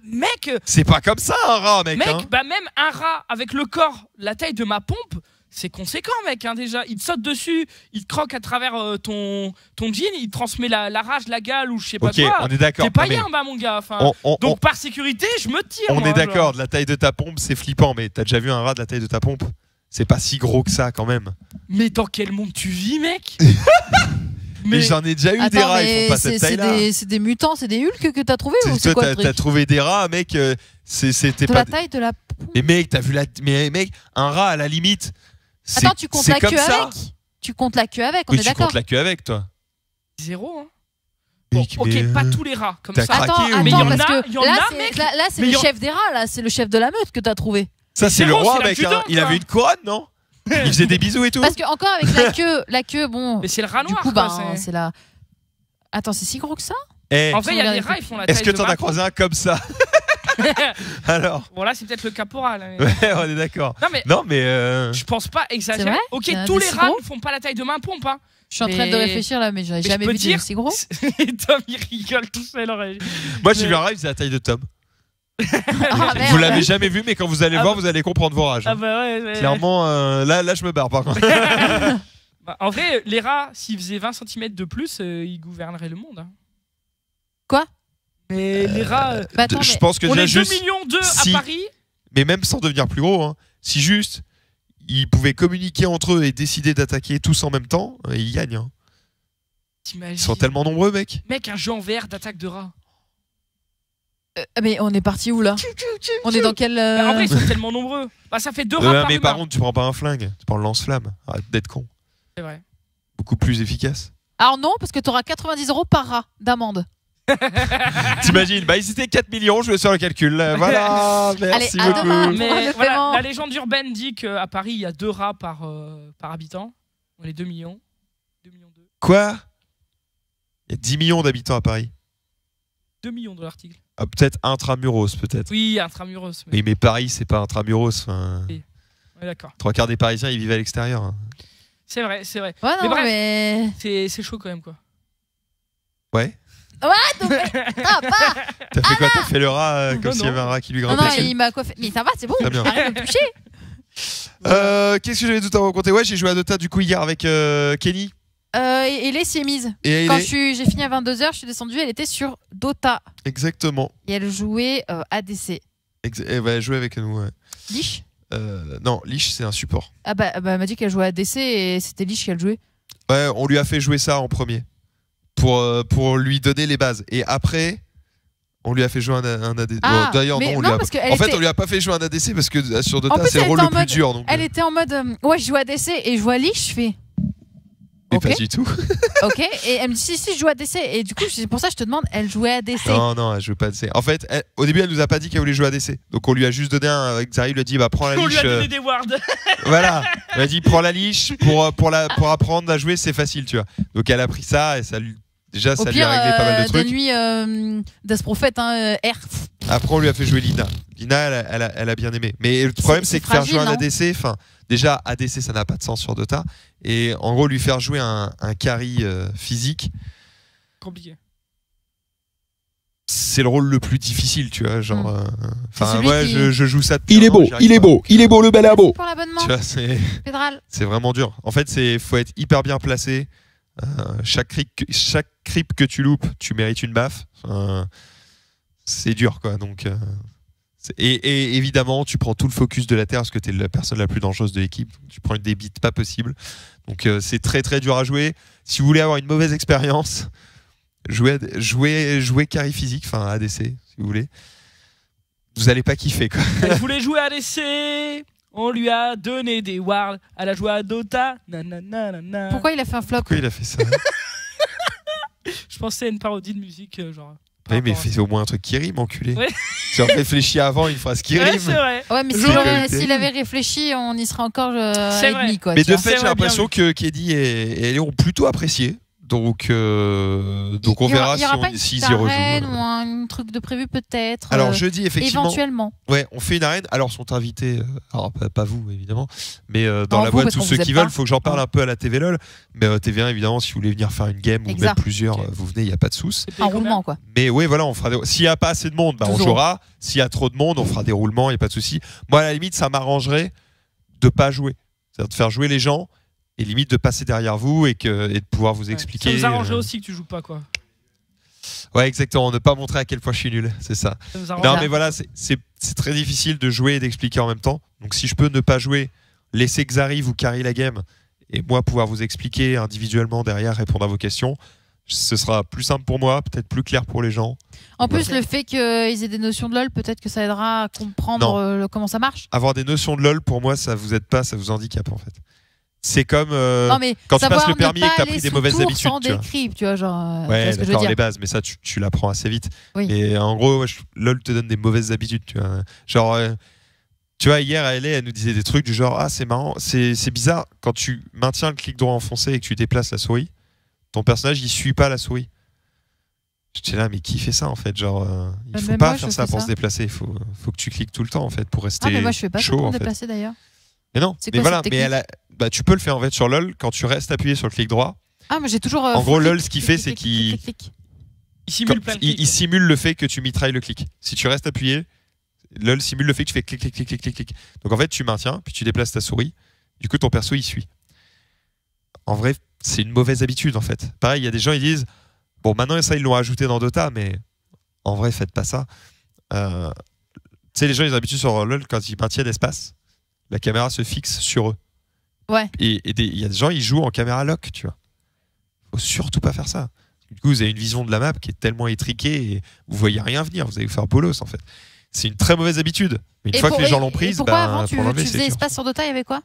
Mec, C'est pas comme ça un rat, mec. mec, hein. bah même un rat avec le corps, la taille de ma pompe, c'est conséquent, mec. Hein, déjà, il te saute dessus, il te croque à travers euh, ton ton jean, il te transmet la, la rage, la gale ou je sais pas quoi. on est d'accord. T'es pas mais bien, bah mon gars. Enfin, on- on- donc par sécurité, je me tire. on moi, est d'accord. De la taille de ta pompe, c'est flippant. Mais t'as déjà vu un rat de la taille de ta pompe? C'est pas si gros que ça, quand même. Mais dans quel monde tu vis, mec? Mais, j'en ai déjà eu des Attends, rats. Ils font pas c'est cette c'est taille-là. des, c'est des mutants, c'est des Hulk que t'as trouvé ou c'est quoi t'as trouvé des rats, mec. euh, c'est- C'était De pas. la taille de la. Mais mec, t'as vu la. Mais mec, un rat à la limite. c'est- Attends, tu comptes c'est la comme queue ça. avec? Tu comptes la queue avec, on Oui, est tu d'accord comptes la queue avec, toi. Zéro. Hein. Bon, ok, mais, pas euh, tous les rats comme ça. craqué, Attends, ou- attends, Mais il y en parce a- que il y en là, a, c'est- mec. là, là, c'est Mais le chef des rats, là, c'est le chef de la meute que t'as trouvé. Ça, c'est le roi, mec. hein. Il avait une couronne, non? Il faisait des bisous et tout. Parce que encore avec la queue, la queue, bon, Mais c'est le rat du noir. coup, quoi, bah, c'est- c'est la. Attends, c'est si gros que ça? Eh, En vrai, il y a des rats, ils font la taille Est-ce que t'en as croisé un comme ça? Alors Bon, là, c'est peut-être le caporal. hein. Ouais, on est d'accord. Non, mais Non, mais. euh, je pense pas exagérer. vrai Ok, tous les rats ne font pas la taille de ma pompe. Hein. Je suis en train de réfléchir là, mais j'avais je jamais vu dire- des si gros. Et Tom, il rigole tout seul. Moi, j'ai vu un rat, il faisait la taille de Tom. Ah, Vous l'avez jamais vu, mais quand vous allez Ah voir, bah- vous allez comprendre vos rages. Ah bah ouais. ouais. Clairement, euh, là, là, je me barre par contre. Bah, en vrai, les rats, s'ils faisaient 20 cm de plus, euh, ils gouverneraient le monde. hein. Quoi? Mais les rats. euh, Bah, attends, je pense que on déjà est 2 juste, millions 2 si- à Paris. mais même sans devenir plus gros, hein, si juste ils pouvaient communiquer entre eux et décider d'attaquer tous en même temps, euh, ils gagnent. hein. T'imagines Ils sont tellement nombreux, mec. Mec, un jeu en VR d'attaque de rats. Euh, mais on est parti où là On est dans quel. euh, Bah, en vrai, ils sont tellement nombreux. Bah, ça fait deux rats par mais par humain. contre, tu prends pas un flingue, tu prends le lance-flamme. Arrête d'être con. C'est vrai. Beaucoup plus efficace. Alors non, parce que t'auras 90 euros par rat d'amende. T'imagines Bah, ils étaient 4 millions, je vais faire le calcul. Euh, Voilà, merci à beaucoup. demain. Mais le voilà, paiement. la légende urbaine dit qu'à Paris, il y a deux rats par, euh, par habitant. On est 2 millions. 2 millions 2. Quoi? Il y a 10 millions d'habitants à Paris. 2 millions de l'article. Ah, peut-être intramuros, peut-être. Oui, intramuros. Mais... Oui, mais Paris, c'est pas intramuros. enfin, Oui. Ouais, d'accord. Trois quarts des Parisiens, ils vivent à l'extérieur. hein. C'est vrai, c'est vrai. Ouais, Mais non, bref. mais. C'est c'est chaud quand même, quoi. Ouais. Ah, pas T'as fait quoi T'as fait le rat euh, comme s'il y avait un rat qui lui Non, grimpait non, dessus il m'a coiffé. Mais ça va, c'est bon. Très bien. Arrête de me toucher. Euh, Qu'est-ce que j'avais tout à vous raconter? Ouais, j'ai joué à Dota du coup hier avec euh, Kenny Euh, et, les s'y est mise. et Quand j'ai fini à 22h, je suis descendue, elle était sur Dota. Exactement. Et elle jouait euh, ADC. Ex- Elle va jouer avec nous. ouais. Lich? Euh, non, Lich, c'est un support. Ah bah, bah, elle m'a dit qu'elle jouait ADC et c'était Lich qu'elle jouait. Ouais, on lui a fait jouer ça en premier pour, pour lui donner les bases. Et après, on lui a fait jouer un, un ADC. Ah, D'ailleurs, non, on non, lui a parce En fait, était- on lui a pas fait jouer un ADC parce que sur Dota, c'est le elle rôle le plus mode- dur. Donc, Elle était en mode euh, Ouais, je joue ADC et je joue à Lich. Je fais mais pas du tout. Ok. Et elle me dit Si, si, je joue ADC. Et du coup, c'est pour ça que je te demande Elle jouait ADC. Non, non, elle joue pas ADC. En fait, elle- au début, elle nous a pas dit qu'elle voulait jouer ADC. Donc, on lui a juste donné un. Il lui a dit bah, prends la On lui liche. a euh, donné des wards. Voilà, elle a dit prends la liche pour, euh, pour, la, pour apprendre à jouer, c'est facile, tu vois. Donc elle a pris ça et ça lui. Déjà, Au ça lui a réglé pas mal euh, de trucs. donne-lui euh, Das Prophet, hein, euh, R. Après, on lui a fait jouer Lina. Lina, elle a, elle a- elle a bien aimé. Mais le problème, C'est- que faire jouer un ADC, enfin, déjà, ADC, ça n'a pas de sens sur Dota. Et en gros, lui faire jouer un, un carry euh, physique, Compliqué. c'est le rôle le plus difficile, tu vois. Genre, Mm. euh, enfin, celui ouais, qui- je, je joue ça depuis Il est beau, il est pas. beau, il est beau le bel abo. Pour l'abonnement, Tu vois, c'est. C'est vraiment dur. En fait, c'est faut être hyper bien placé. Euh, chaque creep, que- chaque creep que tu loupes, tu mérites une baffe. C'est dur, quoi. Donc, euh, et, et évidemment, tu prends tout le focus de la terre parce que tu es la personne la plus dangereuse de l'équipe. Tu prends une débite pas possible. Donc, euh, c'est très très dur à jouer. Si vous voulez avoir une mauvaise expérience, jouez, jouez, jouez carry physique, enfin ADC, si vous voulez. Vous allez pas kiffer, quoi. Elle voulait jouer l'essai. On lui a donné des wards. Elle a joué à Dota. Nanana, nanana. Pourquoi il a fait un flop? Pourquoi il a fait ça? Je pensais à une parodie de musique, euh, genre. Oui, mais fais au moins un truc qui rime, enculé. Ouais. Tu as réfléchi avant une phrase qui. Ouais, rime. vrai. Ouais, mais s'il avait réfléchi, on y serait encore euh, demi, quoi. Mais de fait, j'ai l'impression que Keddy et, et Léon ont plutôt apprécié. Donc, euh, donc on Il verra il si on- s'ils y rejouent. ou un truc de prévu peut-être. Alors euh, jeudi effectivement, éventuellement. ouais, on fait une arène. Alors sont invités, euh, alors pas, pas vous évidemment, mais euh, dans Non, la vous, boîte tous ceux qui veulent. pas. Faut que j'en parle un peu à la TV lol, mais euh, TV1 évidemment si vous voulez venir faire une game ou même plusieurs, vous venez, il y a pas de En combien roulement, quoi. Mais oui, voilà, on fera. Des... S'il y a pas assez de monde, bah, on jouera. S'il y a trop de monde, on fera des roulements, il y a pas de souci. Moi, à la limite, ça m'arrangerait de pas jouer, c'est-à-dire de faire jouer les gens et limite de passer derrière vous et que et de pouvoir vous Ouais. expliquer. Ça nous euh, aussi que tu joues pas, quoi. Ouais, exactement. Ne pas montrer à quel point je suis nul, c'est ça. Non, mais voilà, c'est- très difficile de jouer et d'expliquer en même temps. Donc, si je peux ne pas jouer, laisser Xari vous carry la game et moi pouvoir vous expliquer individuellement derrière, répondre à vos questions, ce sera plus simple pour moi, peut-être plus clair pour les gens. En plus, le fait qu'ils aient des notions de LoL, peut-être que ça aidera à comprendre Non. euh, le- comment ça marche. Avoir des notions de LoL, pour moi, ça vous aide pas, ça vous handicape en fait. C'est comme euh, non, mais quand tu passes le permis et que t'as aller pris des mauvaises habitudes, Sans tu vois. décrypte, tu vois, genre. euh, tu Ouais, d'accord, les bases, mais ça, tu, tu l'apprends assez vite. Oui. Mais en gros, ouais, je- LoL te donne des mauvaises habitudes, tu vois. Genre, euh, tu vois, hier, elle, elle nous disait des trucs du genre, ah, c'est marrant, c'est c'est bizarre, quand tu maintiens le clic droit enfoncé et que tu déplaces la souris, ton personnage, il suit pas la souris. J'étais là, mais qui fait ça en fait? Genre, euh, il Euh, faut même pas moi, faire ça pour ça. se déplacer. Il faut, faut que tu cliques tout le temps en fait pour rester Ah, mais moi, je fais pas chaud pour en fait. déplacer d'ailleurs. Mais non, C'est mais quoi voilà, mais elle a- bah, tu peux le faire en fait sur LoL quand tu restes appuyé sur le clic droit. Ah, mais j'ai toujours. euh, En gros, clic, LOL, ce qu'il fait, c'est qu'il-. Il simule Comme- plein de il, clics. il simule le fait que tu mitrailles le clic. Si tu restes appuyé, LOL simule le fait que tu fais clic, clic, clic, clic, clic, clic. Donc en fait, tu maintiens, puis tu déplaces ta souris. Du coup, ton perso, il suit. En vrai, c'est une mauvaise habitude, en fait. Pareil, il y a des gens, ils disent Bon, maintenant, ça, ils l'ont ajouté dans Dota, mais en vrai, faites pas ça. Euh, tu sais, les gens, ils ont l'habitude sur LOL, quand ils maintiennent espace, la caméra se fixe sur eux. Ouais. Et il y a des gens, ils jouent en caméra lock, tu vois. Faut surtout pas faire ça. Du coup, vous avez une vision de la map qui est tellement étriquée et vous voyez rien venir. Vous allez vous faire bolos, en fait. C'est une très mauvaise habitude. Mais une Et fois que les gens l'ont prise, Pourquoi bah, avant tu, pour tu faisais espace sur Dota, il y avait quoi?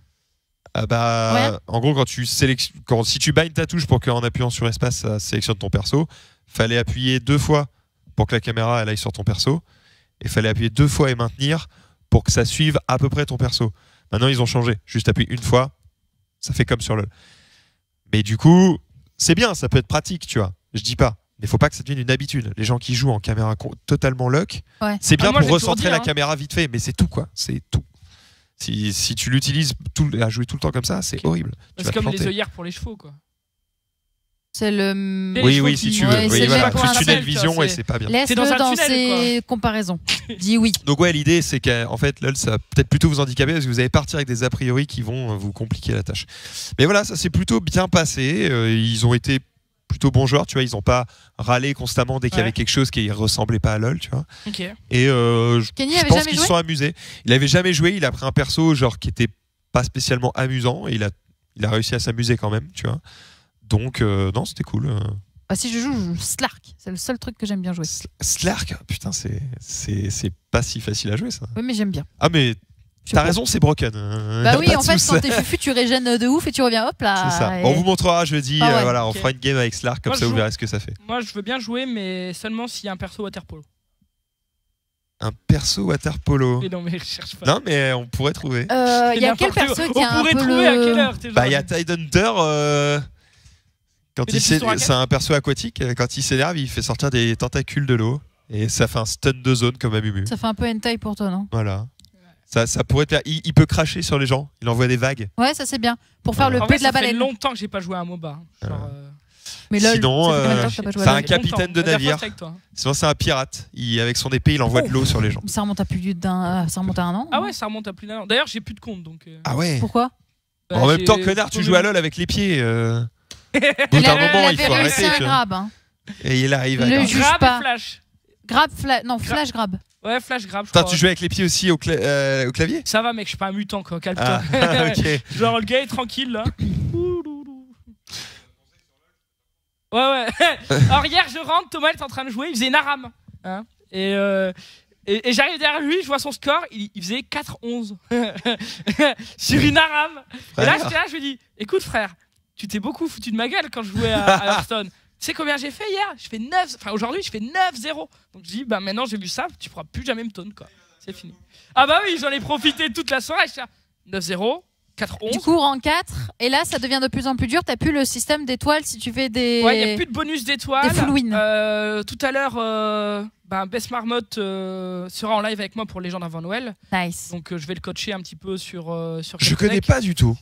Ah bah, en gros, quand tu sélectionnes, quand, si tu bindes ta touche pour qu'en appuyant sur espace, ça sélectionne ton perso, fallait appuyer deux fois pour que la caméra elle aille sur ton perso, et fallait appuyer deux fois et maintenir pour que ça suive à peu près ton perso. Maintenant, ils ont changé. Juste appuyer une fois, ça fait comme sur le. Mais du coup, c'est bien, ça peut être pratique, tu vois. Je dis pas. Mais faut pas que ça devienne une habitude. Les gens qui jouent en caméra totalement lock, Ouais. c'est bien Ah, moi, pour recentrer la hein. caméra vite fait, mais c'est tout quoi. C'est tout. Si, si tu l'utilises à jouer tout le temps comme ça, c'est horrible. C'est comme les œillères pour les chevaux, quoi. C'est le. Oui, oui, si tu veux. Ouais, Oui, voilà. Plus tunnel vision et c'est- pas bien. Laisse-le dans un dans tunnel, ses comparaisons. Dis oui. Donc ouais, l'idée c'est qu'en fait, LOL, ça va peut-être plutôt vous handicaper parce que vous allez partir avec des a priori qui vont euh, vous compliquer la tâche. Mais voilà, ça s'est plutôt bien passé. Euh, ils ont été plutôt bons joueurs, tu vois. Ils n'ont pas râlé constamment dès qu'il y avait Ouais. quelque chose qui ressemblait pas à LOL, tu vois. Et euh, je, Kenny je avait pense qu'ils se sont amusés. Il avait jamais joué. Il a pris un perso genre qui était pas spécialement amusant et il a, il a réussi à s'amuser quand même, tu vois. Donc euh, non, c'était cool. Bah, si je joue, je joue Slark. C'est le seul truc que j'aime bien jouer. Sl- Slark, putain, c'est c'est c'est pas si facile à jouer ça. Oui, mais j'aime bien. Ah mais t'as raison, c'est broken. Euh, Bah oui, en fait, quand t'es fufu, tu régènes de ouf et tu reviens hop là. C'est ça. et- On vous montrera jeudi. Ah ouais. euh, voilà, on fera une game avec Slark comme Moi, ça, vous joue- verrez ce que ça fait. Moi, je veux bien jouer, mais seulement s'il y a un perso waterpolo. Un perso water polo. Et non, mais je cherche pas. Non, mais on pourrait trouver. Euh, Il y a quel perso qui a On un pourrait peu trouver à quelle le. heure Bah, il y a genre- Tide Hunter. euh, Quand il c'est un perso aquatique. euh, Quand il s'énerve, il fait sortir des tentacules de l'eau et ça fait un stun de zone comme à Mumu. Ça fait un peu hentai pour toi, non? Voilà. Ça, ça pourrait faire. Il, il peut cracher sur les gens. Il envoie des vagues. Ouais, ça c'est bien. Pour faire le En P vrai, de la ça fait baleine. longtemps que j'ai pas joué à un MOBA. Genre, euh, Mais lol, Sinon, euh, c'est un capitaine de navire. Sinon, c'est un pirate. Il, avec son épée, il envoie de l'eau sur les gens. Ça remonte à plus d'un. euh, Ça remonte à un an Ah ouais, ça remonte à plus d'un an. D'ailleurs, j'ai plus de compte donc. euh, Ah ouais? Pourquoi? Bah, en même j'ai- temps, connard, tu joues à LoL avec les pieds. euh. Bout Il d'un moment, faut réussi arrêter. un grab. hein. Et il arrive à. Le grave. juge Grab pas. flash. Grab, fla- non, flash grab. Ouais, flash grab. je crois. tu joues avec les pieds aussi au, cla- euh, au clavier? Ça va, mec, je suis pas un mutant quoi. Calme-toi. Ah, ok. Genre le gars est tranquille là. Ouais ouais. Alors hier je rentre, Thomas est en train de jouer, il faisait une. Hein et, euh, et, et j'arrive derrière lui, je vois son score, il, il faisait 4-11 sur une aram. Et là j'étais là, je lui dis, écoute frère, tu t'es beaucoup foutu de ma gueule quand je jouais à, à Hearthstone. Tu sais combien j'ai fait hier? Je fais 9, enfin aujourd'hui je fais 9-0. Donc je dis, bah maintenant j'ai vu ça, tu pourras plus jamais me taunt quoi. C'est fini. Ah bah oui, j'en ai profité toute la soirée. j'étais là, 9-0, 4-11. Du coup, rang 4. Et là, ça devient de plus en plus dur. T'as plus le système d'étoiles si tu fais des. Ouais, il n'y a plus de bonus d'étoiles. Des full win. Euh, tout à l'heure, euh, ben, Bess Marmotte euh, sera en live avec moi pour les gens d'avant Noël. Nice. Donc euh, je vais le coacher un petit peu sur. euh, sur Je connais pas du tout.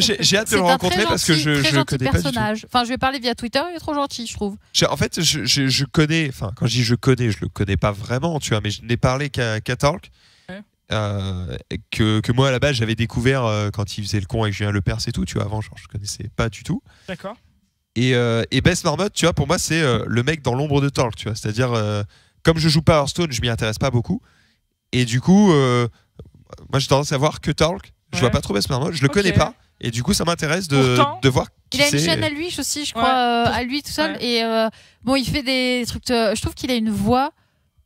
J'ai j'ai hâte de C'est le un rencontrer très parce que gentil- je je connais pas du tout. personnage. Enfin, je vais parler via Twitter. Il est trop gentil, je trouve. En fait, je, je, je connais, enfin, quand je dis je connais, je le connais pas vraiment, tu vois, mais je n'ai parlé qu'à qu'à Talk. Ouais. euh, que, que moi à la base j'avais découvert euh, quand il faisait le con avec Julien Lepers et tout, tu vois, avant genre, je connaissais pas du tout. D'accord. Et, euh, et Bess Marmotte, tu vois, pour moi c'est euh, le mec dans l'ombre de Talk, tu vois, c'est-à-dire euh, comme je joue pas Hearthstone, je m'y intéresse pas beaucoup. Et du coup, euh, moi j'ai tendance à voir que Talk, je Ouais. vois pas trop Bess Marmotte, je le connais pas. Et du coup, ça m'intéresse de, Pourtant, de voir qui Il a une chaîne à lui aussi, je Ouais. crois, euh, Pour- à lui tout seul. Ouais. Et euh, bon, il fait des trucs. euh, je trouve qu'il a une voix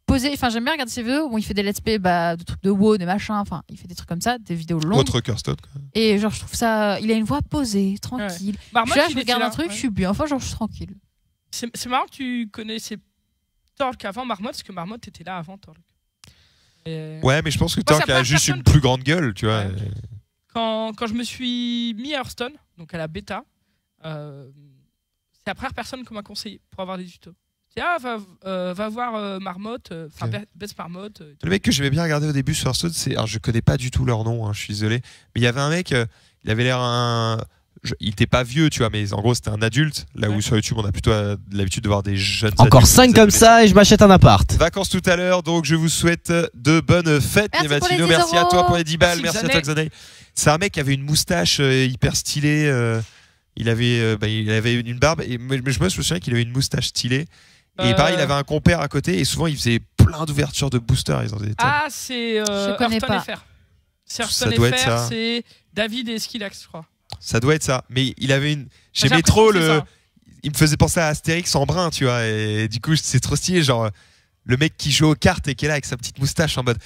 posée. Enfin, j'aime bien regarder ses vidéos. Bon, il fait des let's play, bah, de trucs de WoW, des machins. Enfin, il fait des trucs comme ça, des vidéos longues. Autre quoi. Et genre, je trouve ça. Il a une voix posée, tranquille. Marmotte, je suis là, je regarde là, un truc, ouais. je suis bien. Enfin, genre, je suis tranquille. C'est marrant que tu connaissais Torque avant Marmotte, parce que Marmotte était là avant Torque. Et Ouais, mais je pense que la a juste une plus grande gueule, tu vois. Quand, quand je me suis mis à Hearthstone, donc à la bêta, euh, c'est la première personne qu'on m'a conseillé pour avoir des tutos. C'est ah, va, euh, va voir euh, Marmotte, enfin Ok. Be- Best Marmotte. euh, Le mec que j'aimais bien regarder au début sur Hearthstone, c'est. Alors, je connais pas du tout leur nom, hein, je suis désolé. Mais il y avait un mec, euh, il avait l'air un. je- Il était pas vieux, tu vois, mais en gros, c'était un adulte. Là où sur YouTube, on a plutôt euh, l'habitude de voir des jeunes. Encore adultes, 5 des comme ça et je m'achète un appart. Vacances tout à l'heure, donc je vous souhaite de bonnes fêtes, Merci les pour les Matino. 10 Merci à toi pour les 10 balles, Merci, merci, à toi, Xané. C'est un mec qui avait une moustache euh, hyper stylée. euh, il, avait, euh, bah, il avait une barbe, et, mais mais je me souviens qu'il avait une moustache stylée. Et Euh, pareil, il avait un compère à côté, et souvent il faisait plein d'ouvertures de boosters. Ils en. Ah, c'est euh, pas. FR. C'est Ça Hearthstone doit être FR, ça. c'est David et Skilax, je crois. Ça doit être ça. Mais il avait une. J'ai J'aimais trop le. Il me faisait penser à Astérix en brun, tu vois. Et du coup, c'est trop stylé. Genre, le mec qui joue aux cartes et qui est là avec sa petite moustache en mode.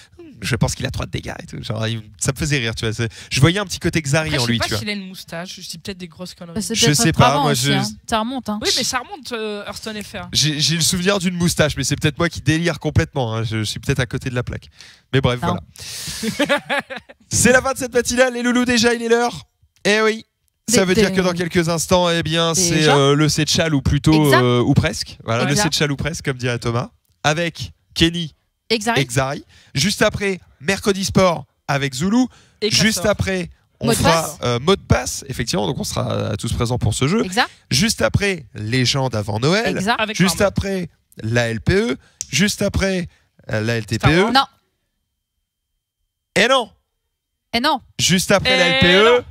Je pense qu'il a trop de dégâts et tout. Genre, il- ça me faisait rire, tu vois. c'est- Je voyais un petit côté Xari Après, en je sais lui, pas tu vois. s'il a une moustache, je dis peut-être des grosses conneries. C'est Je peut-être sais pas, avant moi, aussi, je- hein. Ça remonte, hein. Oui, mais ça remonte euh, Hearthstone FR. J'ai j'ai le souvenir d'une moustache, mais c'est peut-être moi qui délire complètement. hein. Je, je suis peut-être à côté de la plaque. Mais bref, Non. voilà. c'est la fin de cette matinale, les loulous. Déjà, il est l'heure. Eh oui. Ça veut dire que dans quelques instants, eh bien, c'est Déjà euh, le Setchal ou plutôt Exact. euh, ou presque. Voilà, le Exact. Setchal ou presque, comme dirait Thomas, avec Kenny Exact. et Xari. Juste après, mercredi sport avec Zulu. Et Juste après, on Mot fera euh, mot de passe, effectivement. Donc, on sera euh, tous présents pour ce jeu. Exact. Juste après, légende avant Noël. Exact. Avec Juste après, la LPE. Juste après, euh, la LTPE. Non. Et non Et non. Juste après la LPE, non.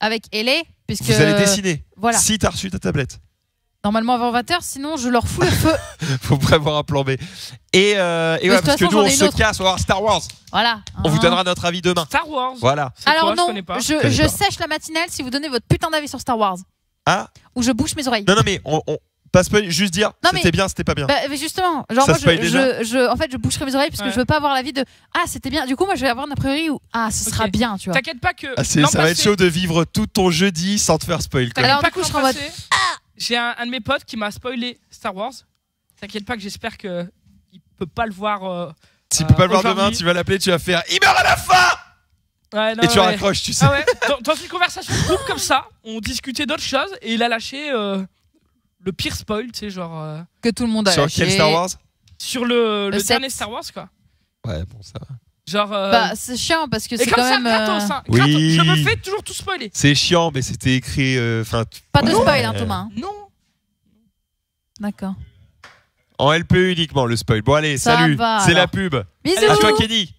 Avec Elé, puisque. vous allez dessiner. Voilà. Si t'as reçu ta tablette. Normalement avant 20h, sinon je leur fous le feu. Faut prévoir un plan B. Et, euh, et de ouais, toute parce que façon, nous, on se autre. casse, on va voir Star Wars. Voilà. On vous Hein. donnera notre avis demain. Star Wars. Voilà. Alors quoi non, je, je pas. sèche la matinale si vous donnez votre putain d'avis sur Star Wars. Ah Ou je bouche mes oreilles. Non, non, mais on, on pas spoil, juste dire Non, c'était bien, c'était pas bien. Bah, mais justement, genre Ça moi, spoil je, déjà je, je- en fait, je boucherai mes oreilles parce que Ouais. je veux pas avoir l'avis de ah c'était bien. Du coup, moi, je vais avoir un a priori où ah ce sera bien, tu vois. T'inquiète pas que. Ah, ça va être chaud de vivre tout ton jeudi sans te faire spoil. Quoi. Alors, pas du coup, je serai en mode, passé, J'ai un, un de mes potes qui m'a spoilé Star Wars. T'inquiète pas que j'espère que il peut pas le voir. euh, S'il peut pas le voir demain, tu vas l'appeler, tu vas faire Il meurt à la fin Ouais, non, Et tu ouais. raccroches, tu sais. Ah ouais, dans, dans une conversation de groupe comme ça, on discutait d'autres choses et il a lâché euh, le pire spoil, tu sais, genre euh, Que tout le monde a Sur lâché. quel Star Wars? sur le, dernier Star Wars, quoi. Ouais, bon, ça va. Genre. euh, Bah c'est chiant parce que c'est quand ça, même gratos, hein, Oui. gratos. Je me fais toujours tout spoiler. C'est chiant, mais c'était écrit. euh, Enfin, pas de spoil, hein, Thomas. hein. Non. D'accord. en LPE uniquement le spoil. Bon, allez, Ça salut. C'est la pub. Bisous. À toi, Kenny.